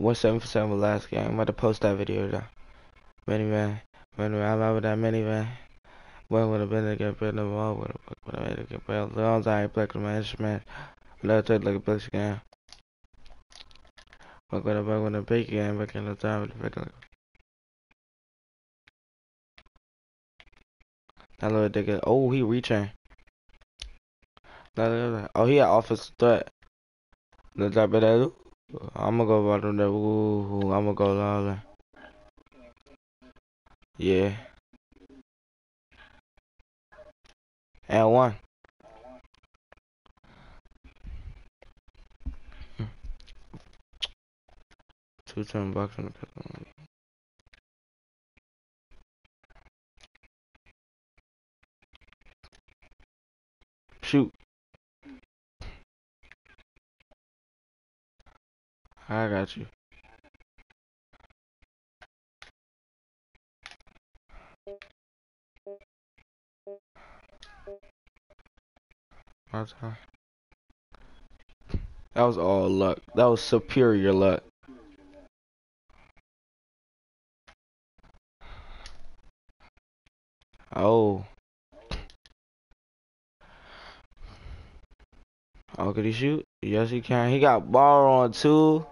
One seven for seven last game. I'm about to post that video though. Minivan. Minivan. I'm out with that minivan. When would have been to get rid of wall? Would have made it get rid of the wall. I ain't playing my instrument. Let's take like a place again. We're gonna back when the big game back in the time with the big That little nigga. Oh, he reaching. Oh, he had office threat. The type of that. I'm gonna go bottom there. Ooh, I'm gonna go louder. Yeah. And one. Two ten bucks in the pistol. I got you. My time. That was all luck. That was superior luck. Oh. Oh, could he shoot? Yes, he can. He got ball on too.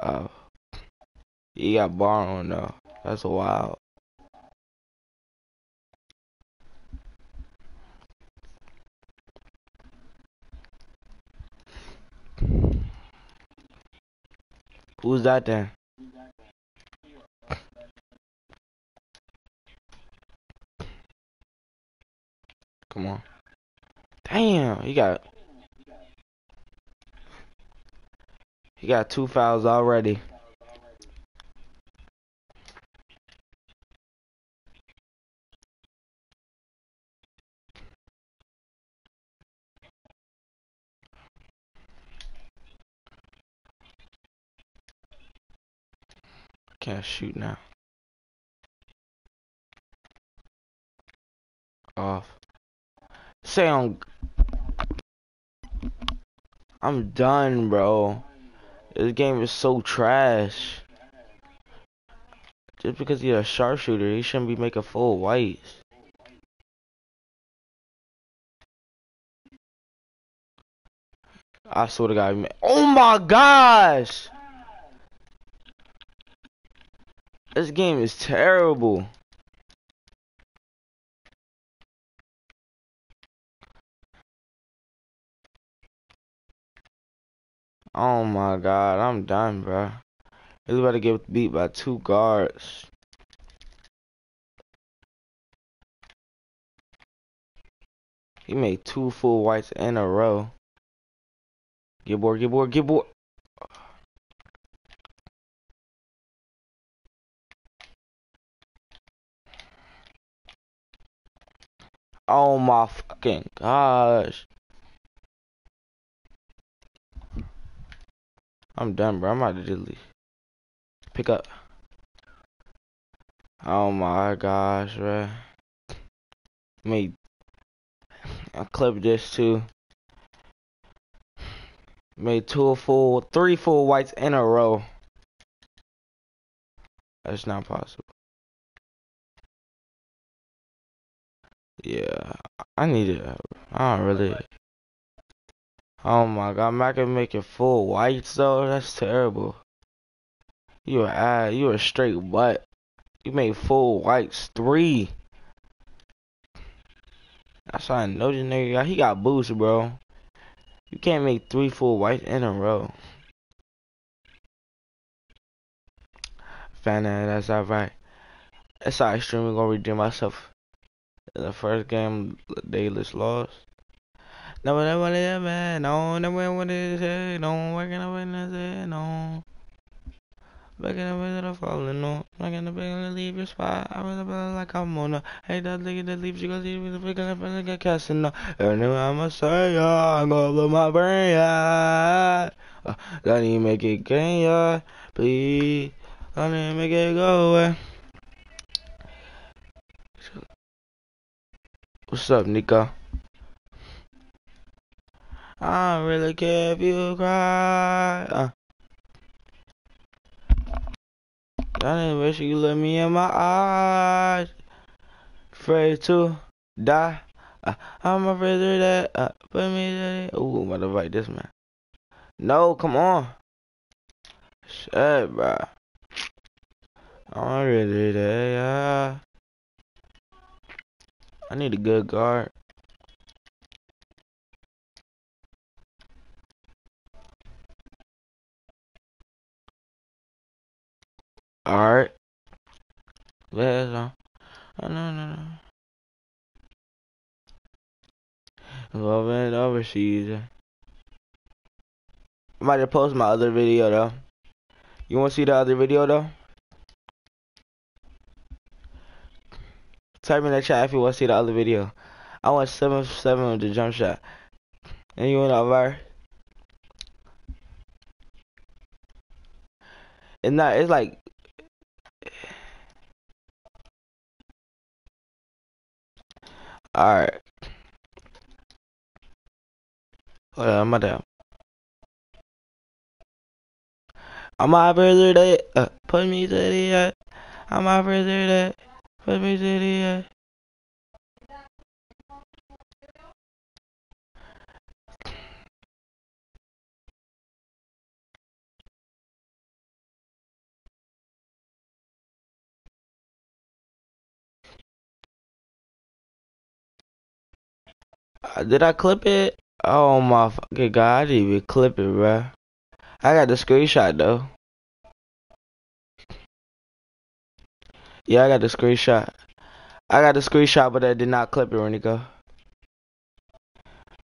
Oh. He got ball on though. That's wild. Who's that then? Come on. Damn, he got he got two fouls already. Can't shoot now. Off. Say I'm I'm done, bro. This game is so trash. Just because he's a sharpshooter, he shouldn't be making full whites. I swear to God, oh my gosh! This game is terrible. Oh my god, I'm done, bro. He's about to get beat by two guards. He made two full whites in a row. Get bored, get bored, get bored. Oh my fucking gosh. I'm done, bro. I'm about to delete. Pick up. Oh my gosh, bro. Me. I clip this too. Made two full, three full whites in a row. That's not possible. Yeah, I need it. I don't really. Oh my god, I'm not gonna make it full whites though. That's terrible. You ah, you a straight butt. You made full whites three. That's how I know this nigga. He got boost, bro. You can't make three full whites in a row. Fan that's alright. That's how extremely gonna redeem myself the first game Davis lost. No, no, no, no, no, no, no, working up in the no. Back in the middle of falling, no. Like in the beginning, leave your spot. I was about like I'm on a. Hey, that nigga that leaves you, go see me big up and get casting, no. And then I'm a say, yeah, I'm gonna blow my brain, yeah. Uh, don't even make it gain, yeah. Please, don't even make it go away. What's up, Nico? I don't really care if you cry. Uh. I didn't wish you look me in my eyes. Afraid to die. Uh, I'm afraid of that. Uh, put me there. Ooh, I'm about to fight this man. No, come on. Shit, bro. I'm really there, yeah. I need a good guard. Alright. Let's on. Oh, no, no, no. Loving overseas. I might have posted my other video though. You wanna see the other video though? Type in the chat if you wanna see the other video. I went 7 7 with the jump shot. And you went over. It's not, it's like. Alright. On, I'm down. I'm my birthday, uh, put me to the, uh, I'm my birthday, put me to the, uh. Did I clip it? Oh my fucking god, I didn't even clip it, bruh. I got the screenshot though. Yeah, I got the screenshot. I got the screenshot, but I did not clip it, Renico.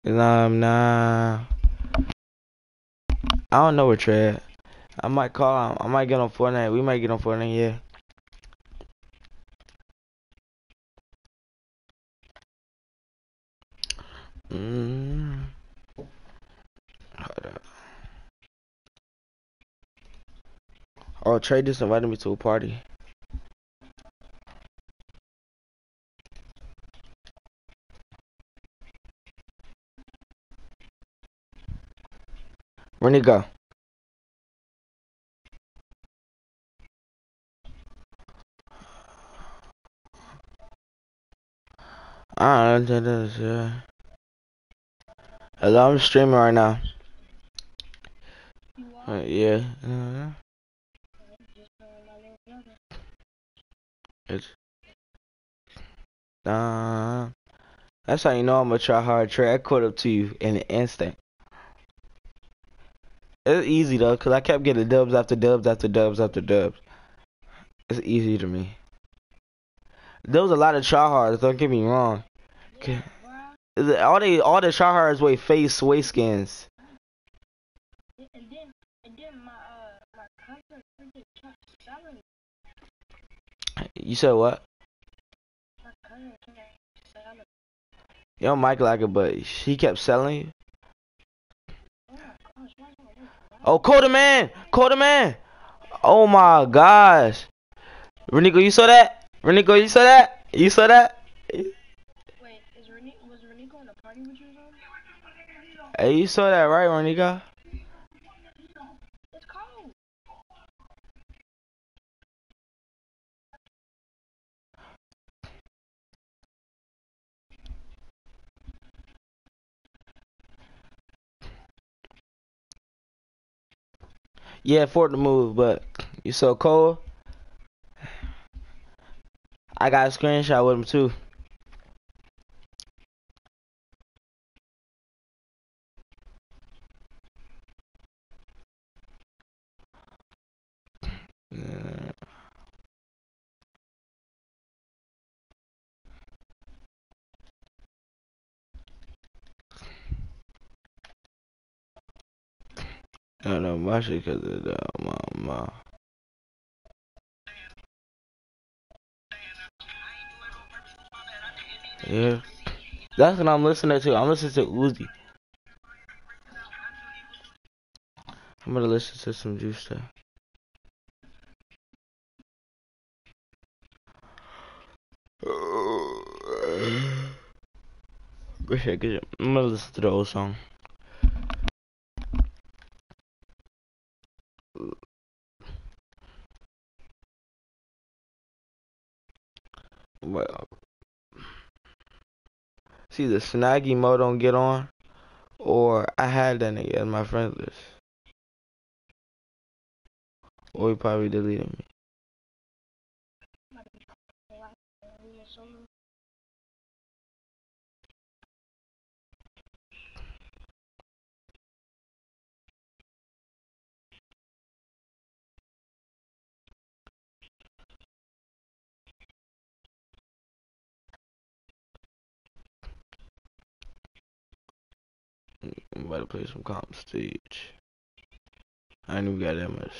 Um, nah. I don't know where Trey. I might call him. I might get on Fortnite. We might get on Fortnite, yeah. Mm. Hold up. Oh, Trey just invited me to a party. When he go? I don't know this, yeah. Hello, I'm streaming right now. Uh, yeah. Uh, it's uh, that's how you know I'm gonna try hard. Trey, I caught up to you in an instant. It's easy though, cause I kept getting dubs after dubs after dubs after dubs. It's easy to me. There was a lot of tryhards. Don't get me wrong. Okay. All they all the tryhards wear face waist skins. You said what? Yo, Mike like it, but he kept selling. Oh, Coda Man! Coda Man! Oh my gosh. Renico, you saw that? Renico, you saw that? You saw that? Wait, is Renico, was Renico in a party with you or Hey, you saw that, right? It's. Yeah, for the move, but you so cold. I got a screenshot with him too. I don't know, my shit cause of the mama. Yeah. That's what I'm listening to. I'm listening to Uzi. I'm gonna listen to some juice stuff. Shit, good. I'm gonna listen to the old song. Well, see the snaggy mode don't get on, or I had that nigga in my friends list, or he probably deleted me. I'm about to play some comp stage. I ain't even got that much.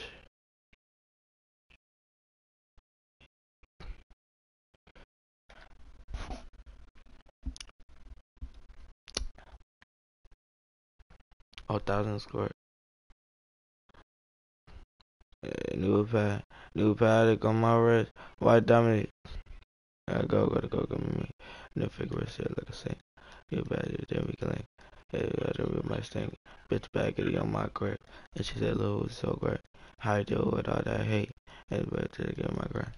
Oh, thousand score. Uh, new pad, new paddock on my wrist. White Dominic. I go, gotta go, go, me. No figure it like I say. You better, then we can link. Hey, I don't real my thing. Bitch baggity on my grip. And she said, Lil was so great. How you do with all that hate? And better to get my grind.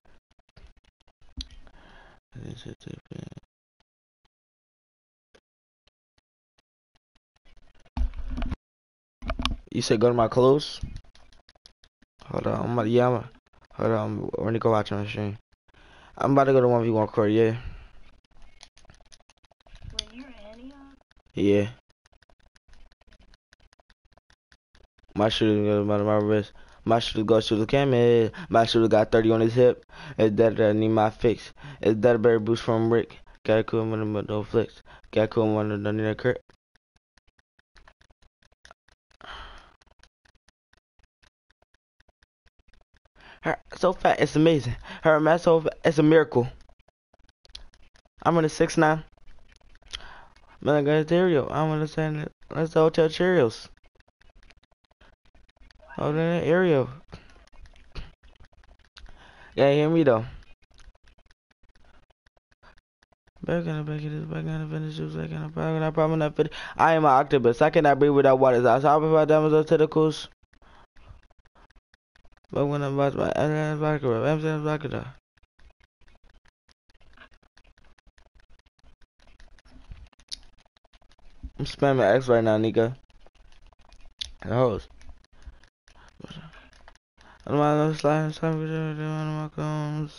You said go to my clothes? Hold on, I'm about, yeah, I'm, hold on, I'm gonna go watch my stream. I'm about to go to 1v1 court, yeah. Yeah. My shooter by my wrist. My shooter goes to the camera. My shooter got 30 on his hip. Is that I need my fix? Is that a berry boost from Rick? Got cool one of no flicks. Got cool one of the near Kurt. Her so fat, it's amazing. Her mass so fat, it's a miracle. I'm in a six nine. Man, I got stereo. I'm gonna send it. Let's hotel Cheerios. Oh, in that area. Yeah, hear me though. Back in the back of this, back in the finish, back in the back in the problem fit. I am an octopus. I cannot breathe without water. I saw about diamonds or tentacles. But when I'm about my I'm back up, I'm back up. I'm spamming X right now, nigga. The host. And while I was lying, some one of my.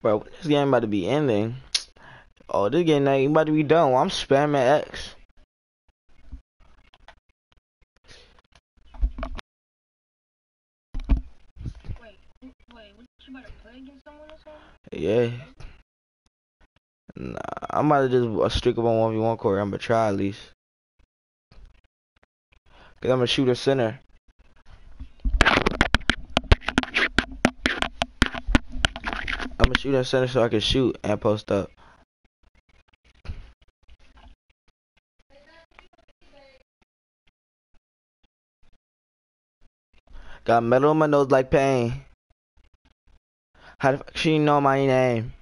Bro, this game about to be ending. Oh, this game ain't about to be done. I'm spamming X. Yeah. Nah, about to just uh, stick up on 1v1 court. I'm gonna try at least. Cause I'm a shooter center. I'm a shooter center so I can shoot and post up. Got metal on my nose like pain. How the she know my name?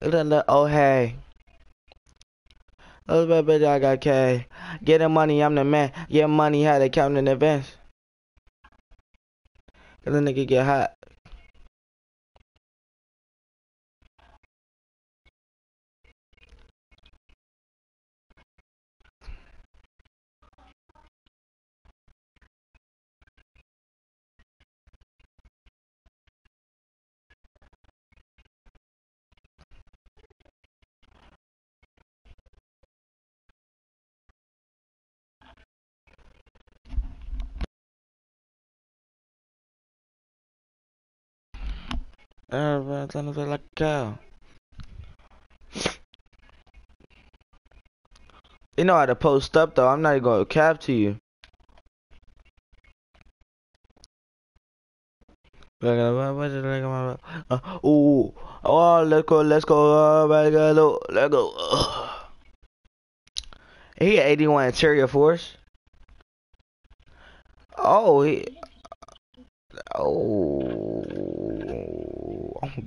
Little Oh hey. Oh baby, I got K. Getting money, I'm the man. Get money, how they count in advance. Cause the nigga get hot. Like. You know how to post up though. I'm not even gonna cap to you. Uh, ooh, oh, let's go, let's go, uh, let's go, let's go. Uh. He 81 interior force. Oh, he. Oh,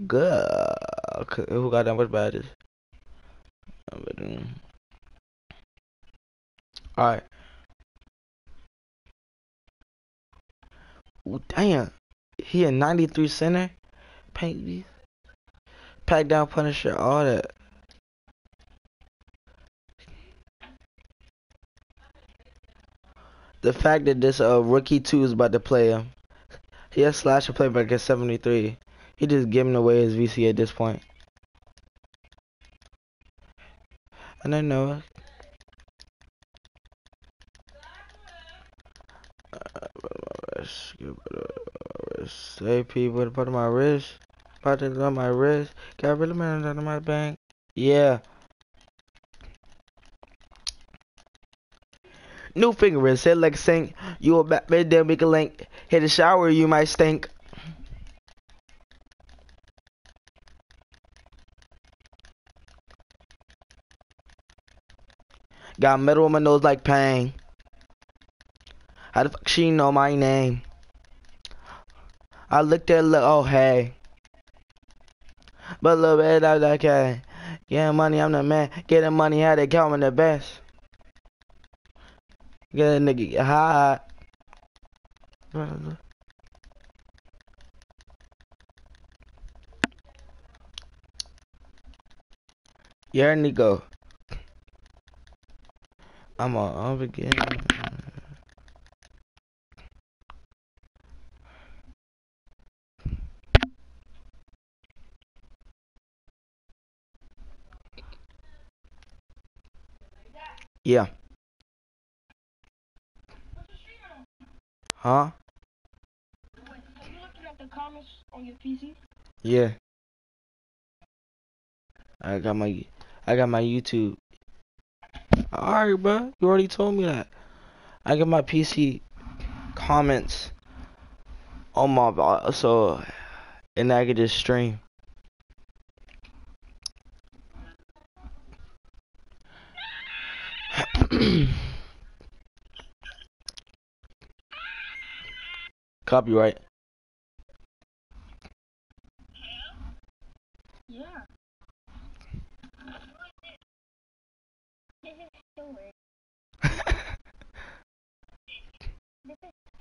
Good. Who got that much badges? Alright. Damn. He a 93 center. Paint Pack down Punisher, all that. The fact that this uh, rookie two is about to play him. He has slash a playback at 73. He just giving away his VC at this point. And I know. Say people put on my wrist. Put it on my wrist. Got really man on my bank. Yeah. New finger ring, said like sink. You a Batman, then we can link. Hit a shower, you might stink. Got metal on my nose like pain. How the fuck she know my name? I looked at look, oh hey. But a little bit I like, hey. Getting money, I'm the man. Getting money, how they call me the best. Get a nigga get. Yeah, Nico. I'm on again. Yeah. Huh? Are you looking at the comments on your PC? Yeah. I got my I got my YouTube. Alright, bro. You already told me that. I got my PC comments on my so and I could just stream. Copyright. Yeah. This is Stewart. This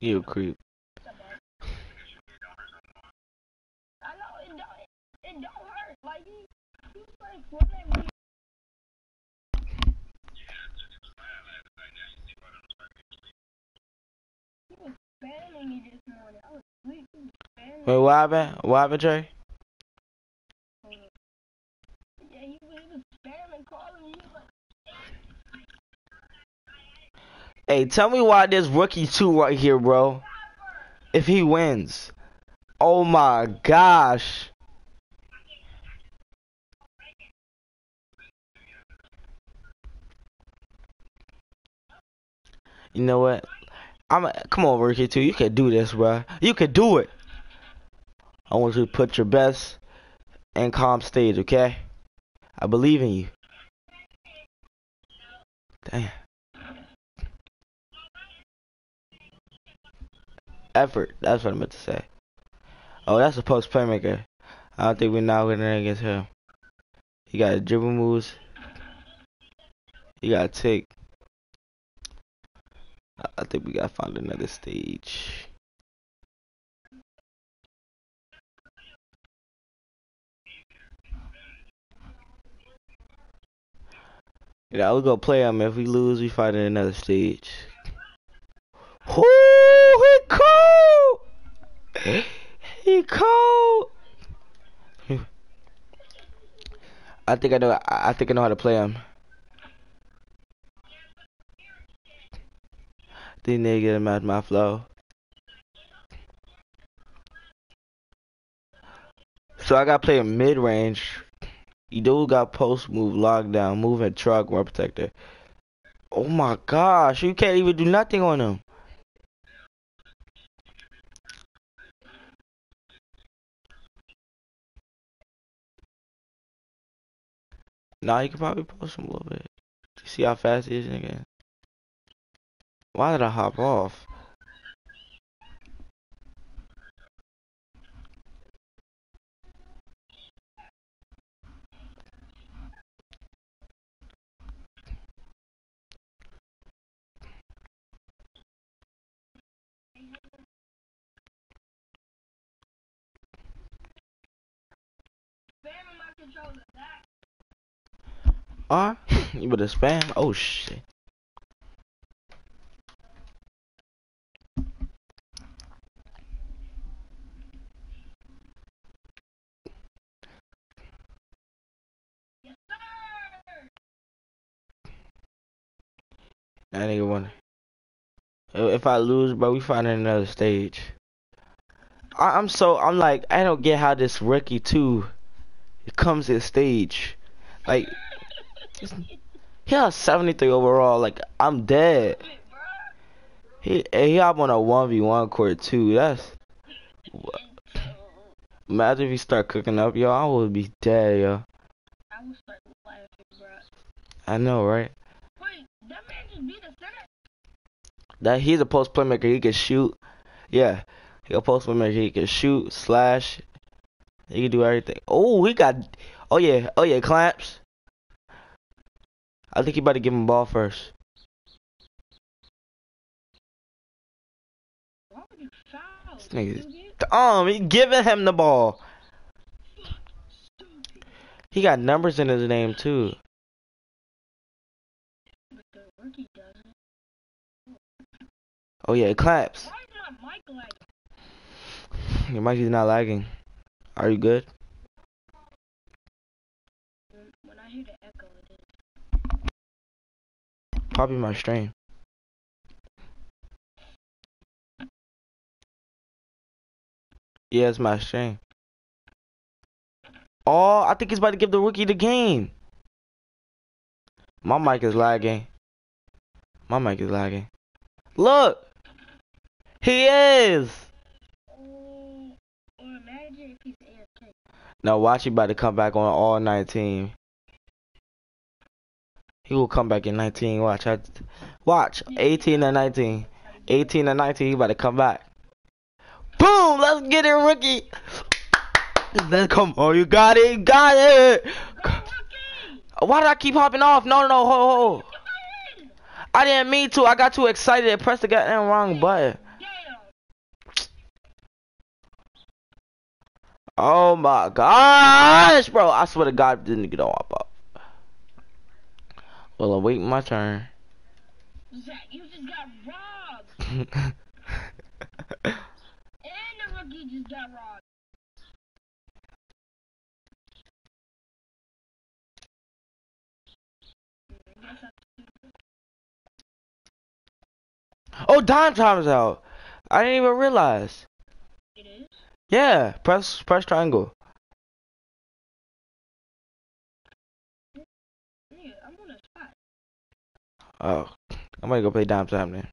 You creep. Wait, what happened? What happened, Trey? me. Yeah, he was, he was spamming, calling me. He was like, Hey, tell me why this rookie two right here, bro. If he wins. Oh my gosh. You know what? I'm come on, rookie two. You can do this, bro. You can do it. I want you to put your best and calm stage, okay? I believe in you. Damn. Effort. That's what I meant to say. Oh, that's a post playmaker. I don't think we're now winning against him. He got dribble moves. He got take. I- think we gotta find another stage. Yeah, we'll go play him. If we lose, we in another stage. Cold. He cold. I think I know. I think I know how to play him. These niggas match my flow. So I gotta play mid range. You do got post move, lockdown, moving truck, rim protector. Oh my gosh, you can't even do nothing on him. Nah, you could probably post him a little bit. See how fast he is again? Why did I hop off? That. Ah, you better spam. Oh shit. That nigga won. If I lose, bro, we find another stage. I, I'm so I'm like I don't get how this rookie too. Comes to stage, like he has 73 overall. Like I'm dead. He he up on a one v one court too. That's imagine if he start cooking up, yo. I would be dead, yo. I. I know, right? That? That he's a post playmaker. He can shoot. Yeah, he a post playmaker. He can shoot, slash. He can do everything. Oh, he got. Oh yeah. Oh yeah. Clamps. I think he about to give him the ball first. This nigga- Um, he giving him the ball. He got numbers in his name too. But the rookie doesn't. Oh yeah, it Why is my mic lagging? Your mic is not lagging. Are you good? Probably my stream. Yeah, it's my stream. Oh, I think he's about to give the rookie the game. My mic is lagging. My mic is lagging. Look! He is! Oh, or imagine if he's AFK. Now watch he about to come back on all 19. He will come back in 19. Watch. I, watch. 18 and 19. 18 and 19. He about to come back. Boom! Let's get it, rookie. Let's come on. You got it. You got it. Why did I keep hopping off? No, no, no. Ho, ho. I didn't mean to. I got too excited and pressed the goddamn wrong button. Oh my gosh, bro. I swear to God, this nigga don't hop up. Well, I'm waiting my turn. Zach, you just got robbed! And the rookie just got robbed. I I- oh, dime time's out. I didn't even realize. It is? Yeah, press press triangle. Oh, I'm gonna go play dime time then.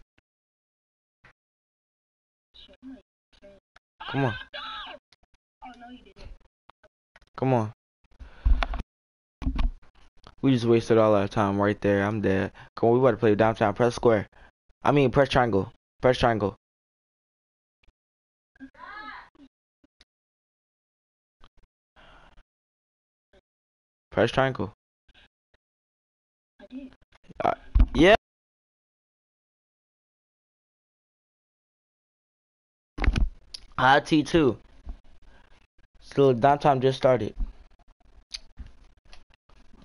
Come on. Come on. We just wasted all our time right there. I'm dead. Come on, we about to play time. Press square. I mean, press triangle. Press triangle. Press triangle. I did. Yeah. IT two. Still, dime time just started.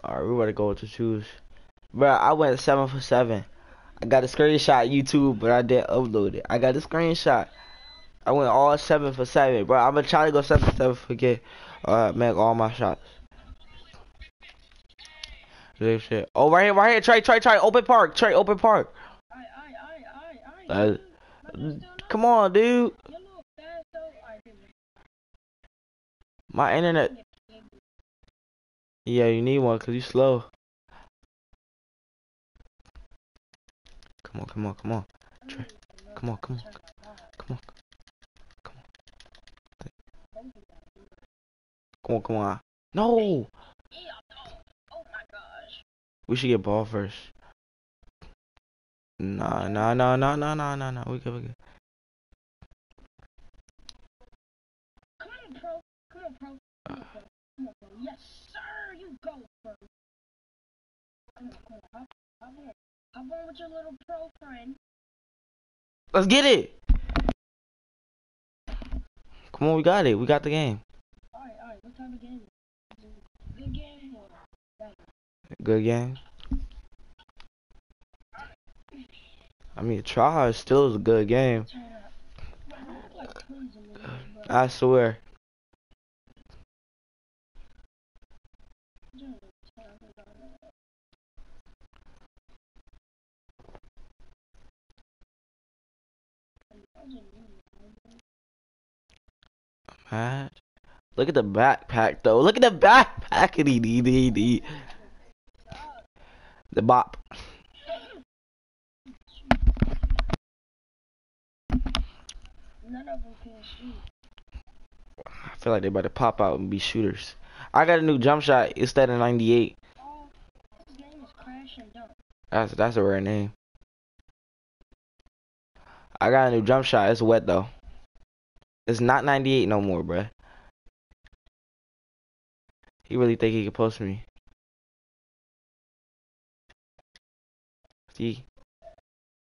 Alright, we gotta go to choose. Bro, I went seven for seven. I got a screenshot YouTube, but I didn't upload it. I got a screenshot. I went all seven for seven, bro. I'm gonna try to go seven for seven for get uh make all my shots. Good shit. Oh, right here, right here. Trey, Trey, Trey. Open park. Trey, open park. I, I, I, I, I. Uh, My still not- Come on, dude. You're a little fast, though. Alright, here we My internet. Yeah, you need one because you slow. Come on, come on, come on. Try- Come on, come on, come on. Come on, come on. No! Oh, oh my. We should get ball first. Nah, nah, nah, nah, nah, nah, nah, nah. We good, we good. Come on, Yes, sir. You go, with your little pro friend. Let's get it! Come on, we got it. We got the game. Good game? Good game. I mean, try hard still is a good game. I up. Bro, you look like twins in this, bro. I swear. Dude, turn up. Mad. Look at the backpack though. Look at the backpack. Dee, dee, dee, dee. The bop. I feel like they're about to pop out and be shooters. I got a new jump shot It's that of 98. Oh, this game is crash and dump. That's that's a rare name. I got a new jump shot. It's wet though. It's not 98 no more, bruh. He really think he could post me. See?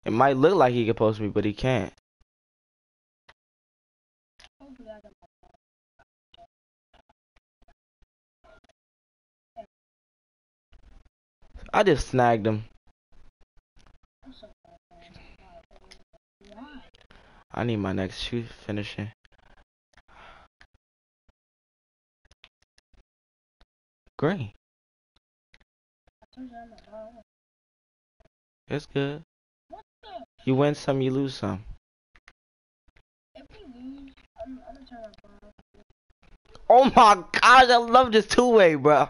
It might look like he could post me, but he can't. I just snagged him. I need my next shoot finishing. Green. It's good. You win some, you lose some. Oh my gosh, I love this two way, bro.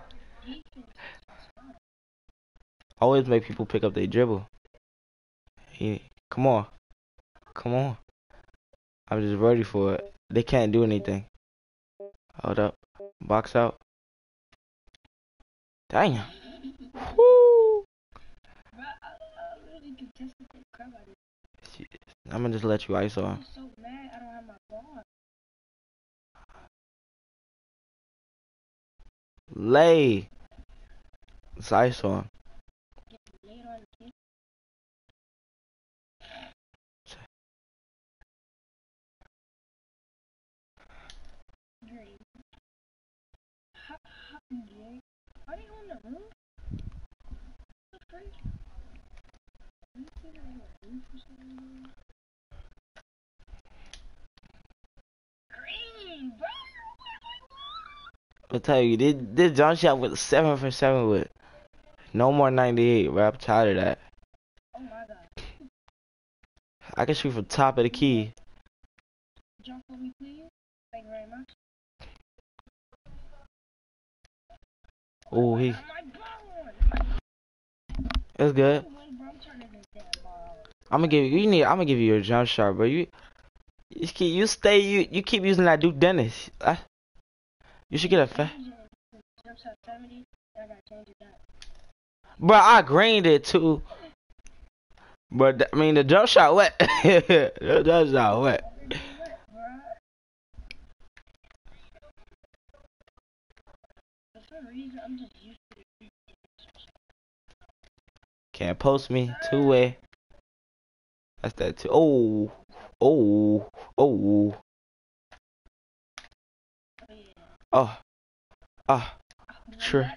Always make people pick up their dribble. He, come on. Come on. I'm just ready for it. They can't do anything. Hold up. Box out. Of it. I'm gonna just let you ice on. So. Lay. It's ice on. Get laid on the kid. Great. How, how, yeah. Are they on the roof? The freak? You think they're on the I'll tell you, this, this John shot with seven for seven with no more 98, bro. I'm tired of that. Oh my god. I can shoot from top of the key. Jump for me, please. Thank you very much. Oh, he, it's good. Win, bro. I'm turning this damn ball. I'm gonna give you. You need. I'm gonna give you your jump shot, bro. You, you keep. You stay. You. You keep using that Duke Dennis. I, you should get a fa- Jump shot 70. I gotta change it up. Bro, I greened it too. But I mean, the jump shot wet. the jump shot wet. Can't post me two way. That's that too. Oh, oh, oh, oh, ah, Sure.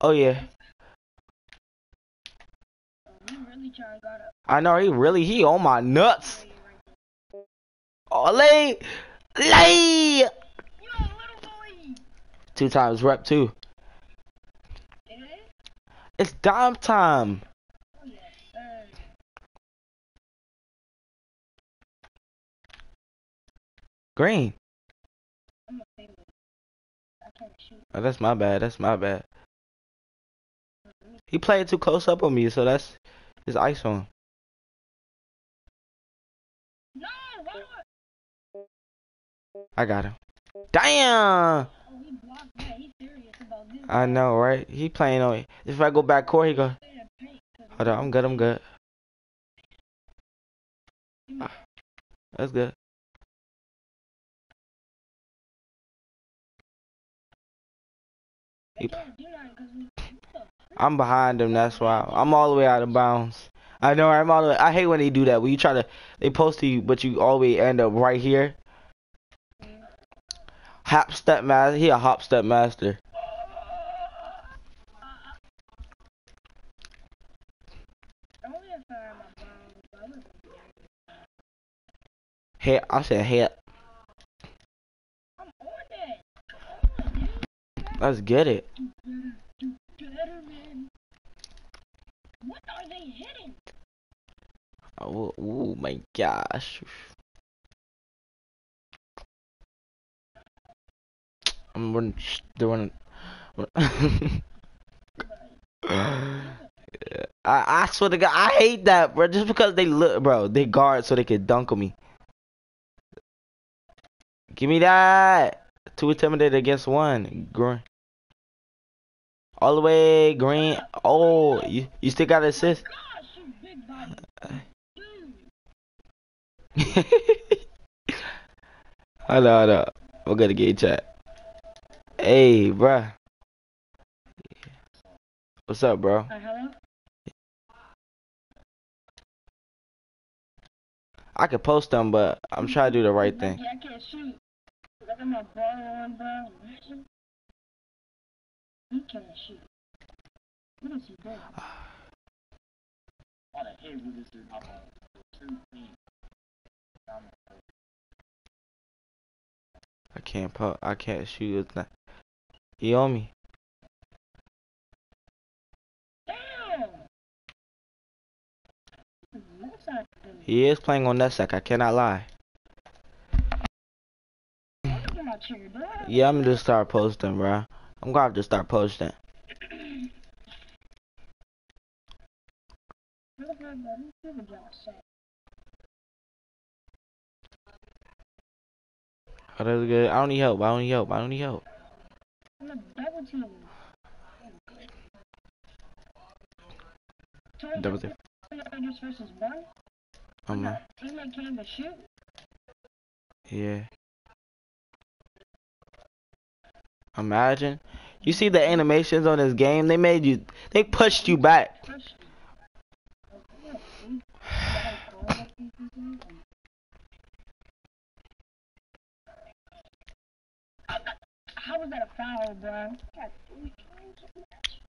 oh yeah. I know he really he on my nuts. Oh, lay, lay. Two times rep is? It's dime time. Green. I'm a can't shoot. Oh, that's my bad. That's my bad. He played too close up on me, so that's his ice on. No. I got him. Damn! Oh, he blocked that. He's serious about. I know, right? He playing on. If I go back court, he go. Stay in paint, 'cause Hold on, I'm good. I'm good. That's good. I'm behind him. That's why I'm all the way out of bounds. I know. I'm all the way. I hate when they do that. When you try to, they post to you, but you always end up right here. Hop step master. He a hop step master. If I had my bounds, but I wouldn't do that. Hit. I said hit. I'm on it. Come on, dude. Let's get it. What are they hitting? Oh, oh my gosh. I'm doing. I, I swear to God, I hate that, bro. Just because they look, bro, they guard so they can dunk on me. Give me that. Two intimidated against one. Green. All the way green. Oh, you you still got assist. Gosh, you big body. Dude. hold on, hold on. We're gonna get chat. Hey, bruh. What's up, bro? Uh, hello? I could post them, but I'm trying to do the right thing. Yeah, I can't shoot. Look at my. He can't shoot. What is he doing? I can't po I can't shoot. It's not. He on me. Damn! He is playing on that sack. I cannot lie. My. Yeah, I'm gonna just start posting, bro. I'm gonna have to start posting. That, buddy. Look at y'all say. Oh, that's good. I don't need help. I don't need help. I don't need help. Double team. Tony, Double team. Just versus one. Um, My teammate came yeah. Imagine. You see the animations on this game? They made you. They pushed you back. Pushed me. Like, what, dude? Like, all of these people? How was that a foul, bro? Got three times a match.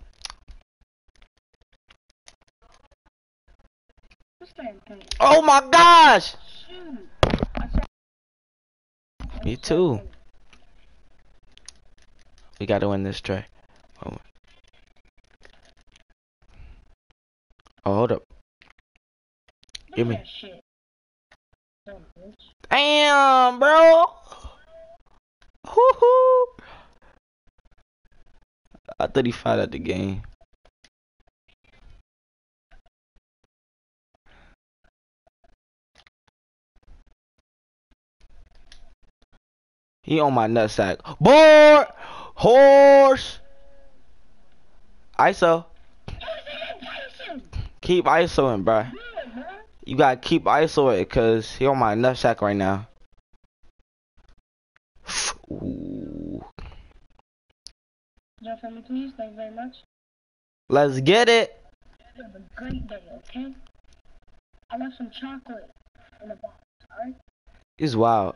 What's that thing? Oh my gosh! Shoot. I saw- Me too. We gotta win this tray. Oh, oh hold up. Give me. that shit. Dumb bitch. Damn, bro. Woohoo. I thought he fouled at the game. He on my nutsack. Board! Horse! ISO. Keep ISOing, bruh. You gotta keep ISOing because he on my nutsack right now. Ooh. Let's get it. Great day, okay? I left some chocolate in the box? He's wild.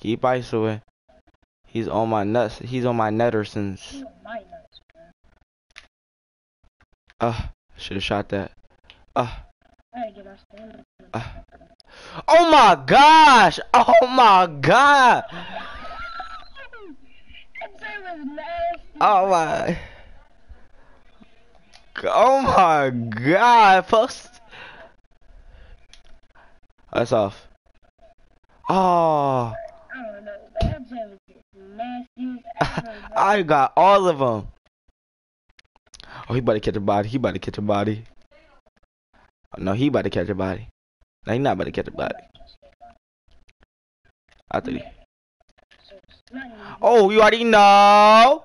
Keep ISOing. He's on my nuts. He's on my Nettersons. You know my nuts, bro. Uh, should have shot that. Uh, I gotta get our standard. uh. Oh my gosh! Oh my god! that thing was nasty. Oh my. Oh my god! Post. That's off. Oh. I don't know. That thing was nastiest ever, bro. I got all of them. Oh, he about to catch a body. He about to catch a body. Oh, no, he about to catch a body. No, he not about to catch a body. I think. he- So it's not even Oh, you already know.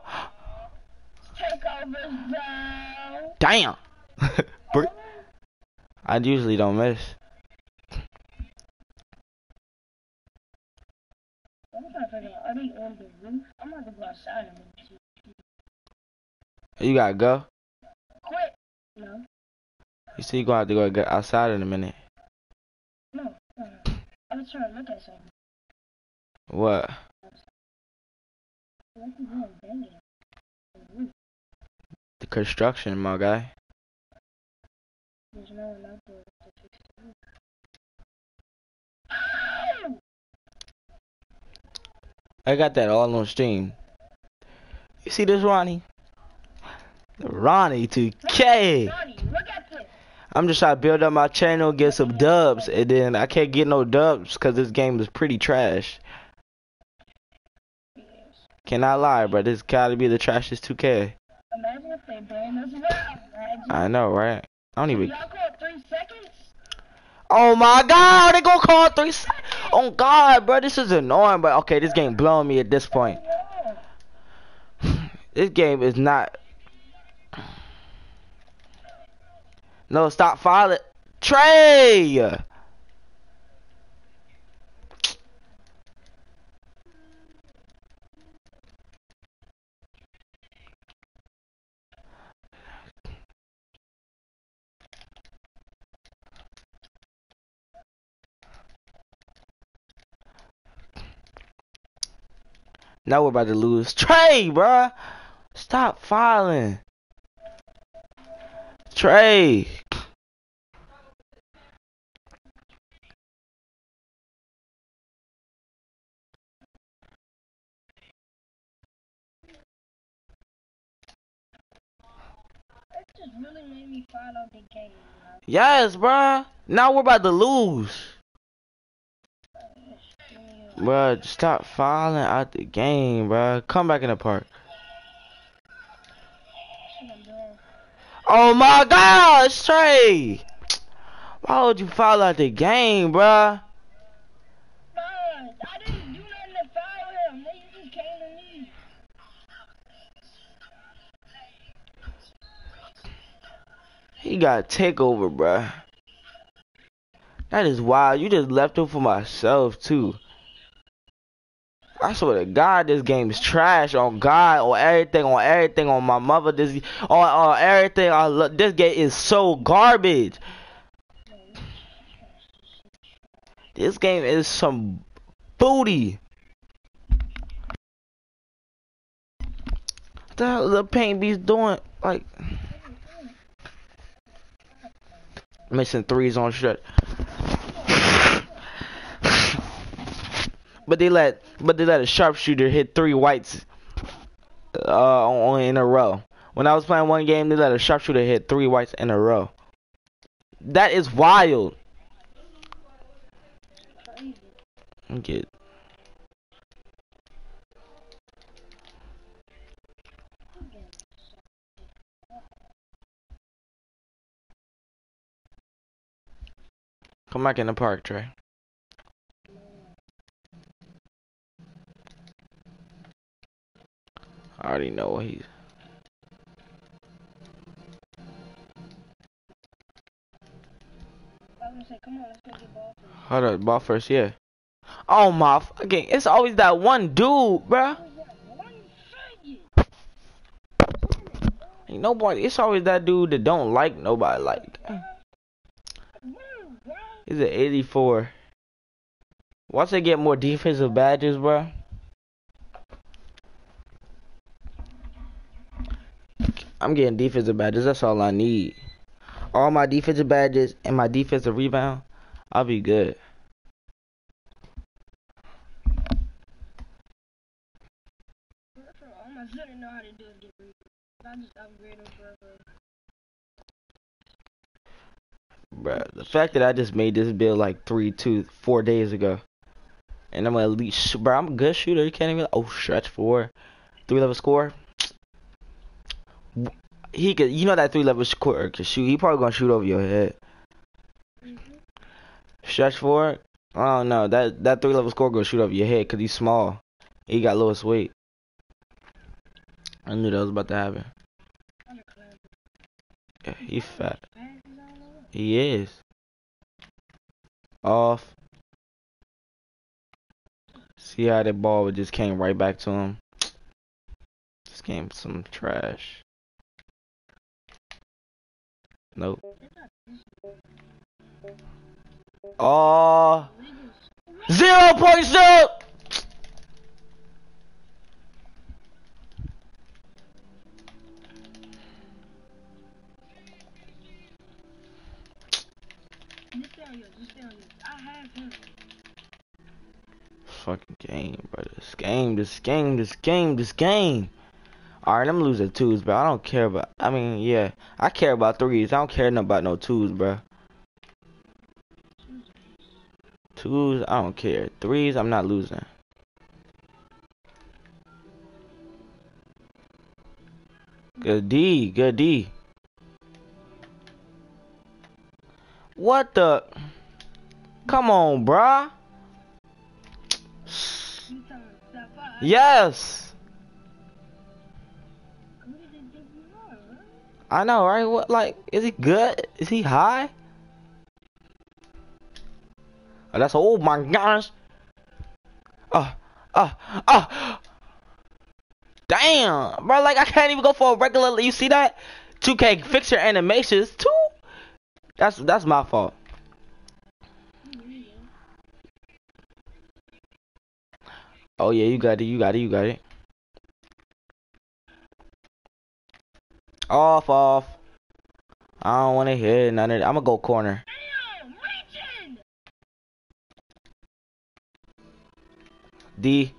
Damn. I usually don't miss. I'm to figure are they on the roof? I'm about to go outside and. You gotta go. Quick! No, You see, you gonna have to go get outside in a minute. no, no. no. I was trying to look at something. What? What you doing, dang it? On the. The construction, my guy. Eh? There's no one out there to fix the roof. I got that all on stream. You see this, Ronnie? Ronnie 2K. Johnny, look at this! I'm just trying to build up my channel, get some dubs, and then I can't get no dubs because this game is pretty trash. Cannot lie, bro. This gotta be the trashiest 2K. Imagine if they banned us now. Imagine. I know, right? I don't even. Y'all call three seconds? Oh my God, they gonna call three. Oh God, bro, this is annoying. But okay, this game blowing me at this point. This game is not. No, stop filing. Trey! Now we're about to lose. Trey, bruh! Stop filing. Trey! Really made me find the game, bro. Yes, bruh. Now we're about to lose. Just stop filing out the game, bruh. Come back in the park. Oh my gosh, Trey! Why would you fall out the game? Bro. He got takeover, bruh. That is wild. You just left him for myself, too. I swear to God, this game is trash. On God, on everything, on everything, on my mother, this, on, on everything. I lo- this game is so garbage. This game is some booty. What the hell the paint beast doing? Like missing threes on shit. But they let but they let a sharpshooter hit three whites uh on, in a row. When I was playing one game, they let a sharpshooter hit three whites in a row. That is wild. Get come back in the park, Trey. I already know what he's. On. Hold up, ball first, yeah. Oh my fucking! It's always that one dude, bruh. Ain't nobody. It's always that dude that don't like nobody. Like, he's an 84. Once they get more defensive badges, bruh. I'm getting defensive badges. That's all I need. All my defensive badges and my defensive rebound, I'll be good. Bruh, the fact that I just made this build like three, two, four days ago. And I'm elite sh- bro. I'm a good shooter. You can't even. Oh, stretch four, three level score. He could. You know that three level score could shoot. He probably gonna shoot over your head. Mhm. Stretch four. I don't know. That that three level score gonna shoot over your head because he's small. He got lowest weight. I knew that was about to happen. I'm a clown. Yeah, he fat. Fast as I don't know what. He is. Off. See how that ball just came right back to him. This game some trash. On yours. I have him. Fucking game, bro. This game, this game, this game, this game. Alright, I'm losing twos, bro. I don't care about. I mean, yeah, I care about threes. I don't care about no twos, bro. Twos, I don't care. Threes, I'm not losing. Good D, good D. What the? Come on, bruh. Yes. I know, right? What, like, is he good? Is he high? Oh, that's oh my gosh. Oh, oh, oh. Damn, bro. Like I can't even go for a regular. You see that? 2K, fix your animations too. That's that's my fault. Oh yeah, you got it. You got it. You got it. Off, off. I don't want to hear none of that. I'm gonna go corner. D.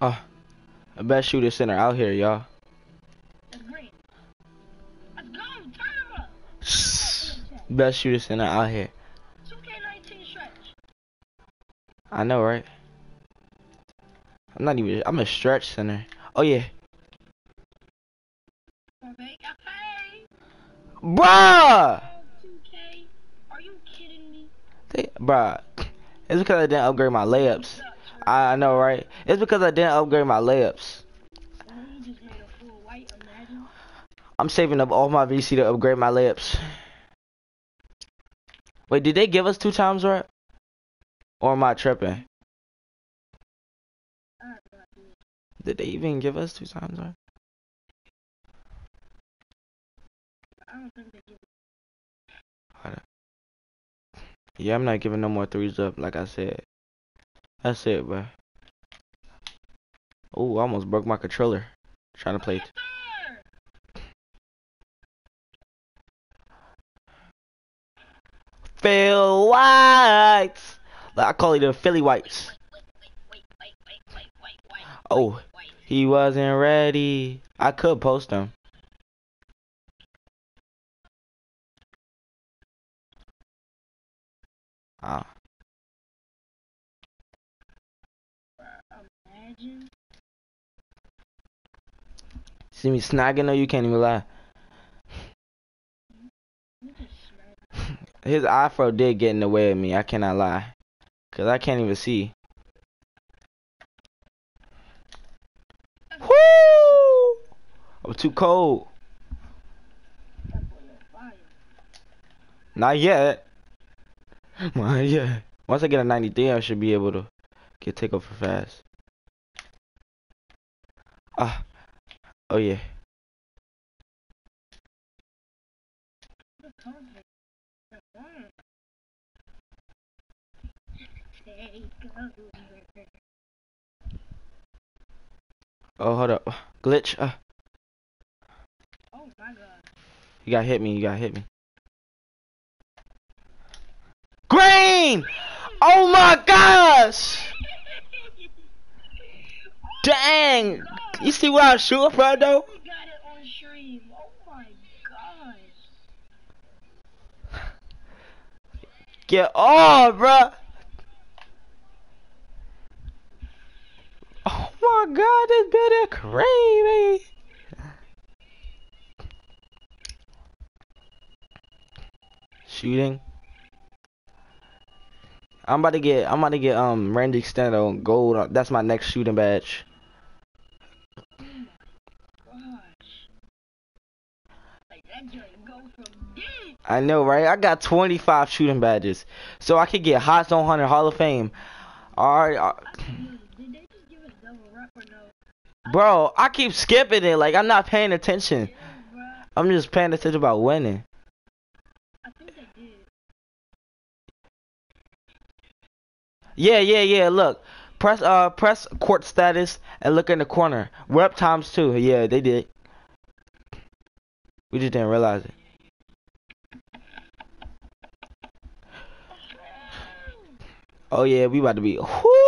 Out, reach. The best shooter center out here, y'all. Best shooter center out here. 2K19 stretch. I know, right? I'm not even. I'm a stretch center. Oh yeah, okay. bruh. 2K. Are you kidding me? They, bruh. It's because I didn't upgrade my layups. I, I know, right? It's because I didn't upgrade my layups. I'm saving up all my VC to upgrade my layups. Wait, did they give us two times, right? Or am I tripping? Did they even give us two times, right? Yeah, I'm not giving no more threes up, like I said. That's it, bro. Oh, I almost broke my controller. Trying to play. Phil Whites. I call the Philly Whites. Oh, he wasn't ready. I could post him. Ah, see me snagging? No, you can't even lie. You just smacked. His afro did get in the way of me. I cannot lie. Cause I can't even see. Woo! I'm too cold. Not yet. Not yet. Once I get a 93, I should be able to get takeover fast. Ah. Oh yeah. Oh, hold up. Glitch. Uh, Oh my god. you gotta hit me. You gotta hit me. Green! Oh my gosh! Dang! You see what I'm shooting from though? Got it on stream. Oh my gosh. Get off, bruh! Oh my god, this building crazy! Shooting. I'm about to get, I'm about to get, um, range extender on gold. That's my next shooting badge. I know, right? I got 25 shooting badges. So I could get Hot Zone Hunter Hall of Fame. Alright, uh, Did they just give us double rep or no? Bro, I keep skipping it. Like, I'm not paying attention. I'm just paying attention about winning. I think they did. Yeah, yeah, yeah. Look, press uh press court status and look in the corner. We're up times two. Yeah, they did. We just didn't realize it. Oh yeah, we about to be hoo-wee,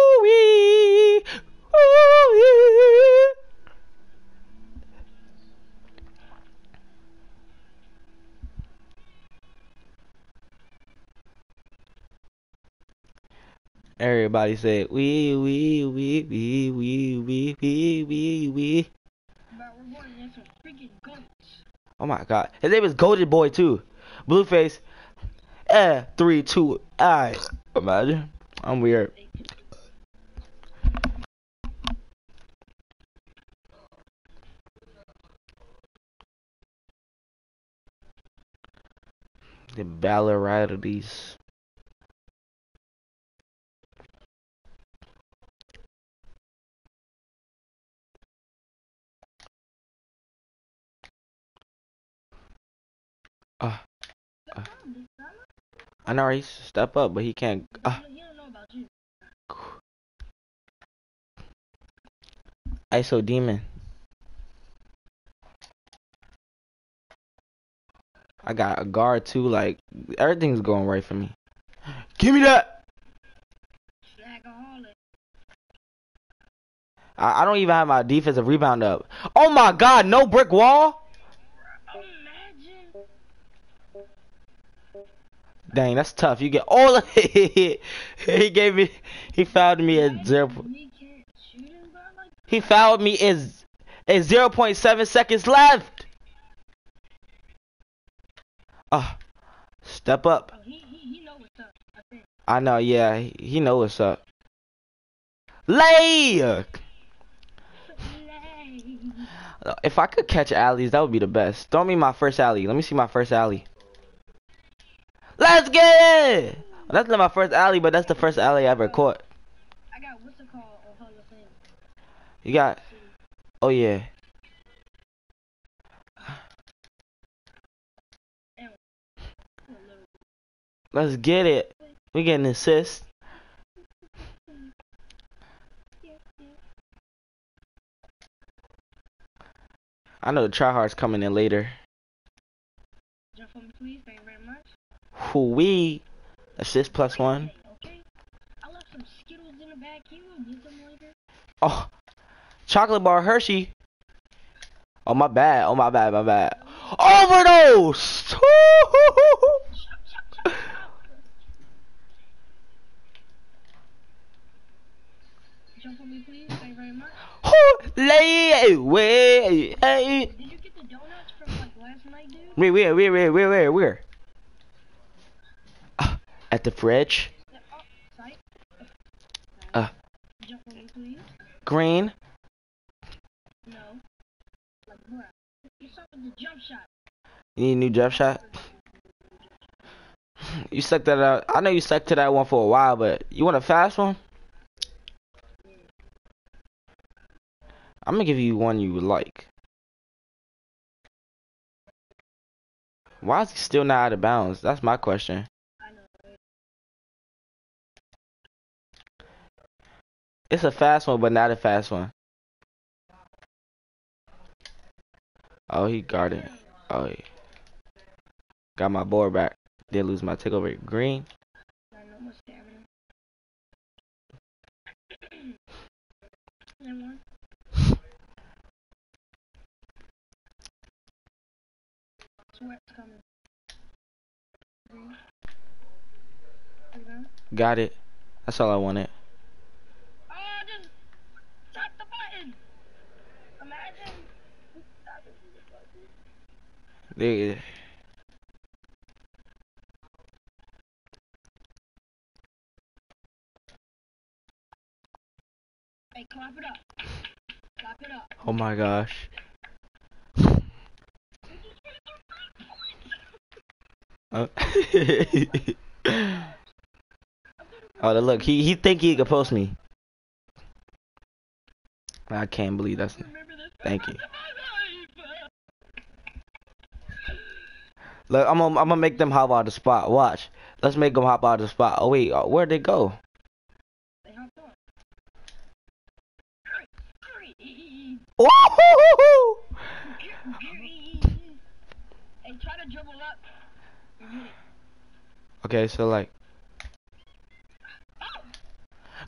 Everybody said wee wee wee wee wee wee wee wee wee. We're going against some freaking goats. Oh my god. His name is Golden Boy too. Blueface. Eh, three, two, alright. Imagine. I'm weird. The Ballerities. Ah, Big fella. I know he's step up, but he can't. You. ISO demon. I got a guard too. Like everything's going right for me. Give me that. I, I don't even have my defensive rebound up. Oh my god, no brick wall. Imagine. Dang, that's tough. You get all of it. he gave me. He fouled me at zero. po- We can't shoot him, bro. Like, He fouled me is at zero point seven seconds left. Ah, step up. oh. I know, yeah, he, know what's up. Lay. If I could catch alleys, that would be the best. Throw me my first alley. Let me see my first alley. Let's get it! That's not my first alley, but that's the first alley I ever caught. I got what's it called on Hall of Fame. You got, oh yeah. Let's get it. We getting assist. I know the tryhard's coming in later. Jump me, please. Thank you very much who we assist plus one. Oh, chocolate bar Hershey. Oh my bad. Oh my bad. My bad. Overdose. Lay away. Did you get the donuts from like last night, dude? Where, where, where, where, where, where? At the fridge. Uh. Green. You need a new jump shot? You sucked that out. I know you stuck to that one for a while, but you want a fast one? I'm gonna give you one you would like. Why is he still not out of bounds? That's my question. It's a fast one, but not a fast one. Oh, he guarded. Oh, yeah. Got my board back. Did lose my takeover. Green. Got it. That's all I wanted. They, Hey, clap it up. Clap it up. oh my gosh. Uh, oh, look, he he think he could post me. I can't believe that's. Thank you. rest of my life. Look, I'm gonna I'm gonna make them hop out of the spot. Watch. Let's make them hop out of the spot. Oh wait, uh, where'd they go? It. Okay, so like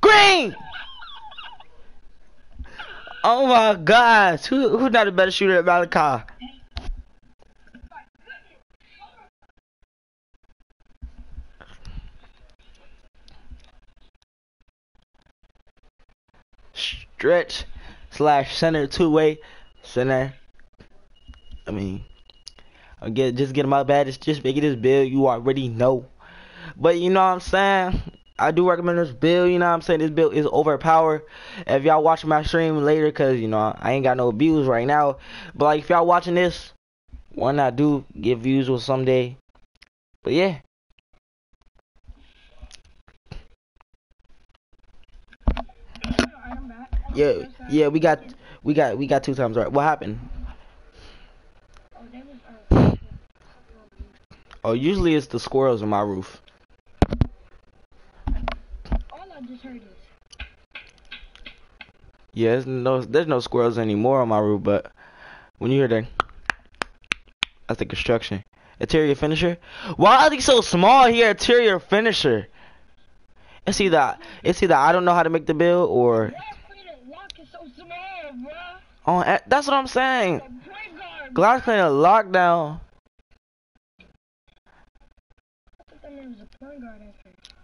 green. Oh my gosh, who who's not a better shooter at Malachi? Stretch slash center two way center. I mean, I get just get my badges, just make this bill. You already know. But you know what I'm saying? I do recommend this bill. You know what I'm saying? This bill is overpowered. If y'all watching my stream later, cause you know I ain't got no views right now. But like if y'all watching this, why not do get views or someday? But yeah. Alright, I'm back. Yeah, yeah, we got, we got, we got two times right. What happened? Oh, usually it's the squirrels on my roof. Yeah, there's no, there's no squirrels anymore on my roof, but when you hear that, that's the construction. Interior finisher? Why are they so small here? Interior finisher. It's either, it's either I don't know how to make the bill or, Why freaking lock is so small, bruh? oh, that's what I'm saying. The point guard. Glass cleaner lockdown. I thought that a point guard at first.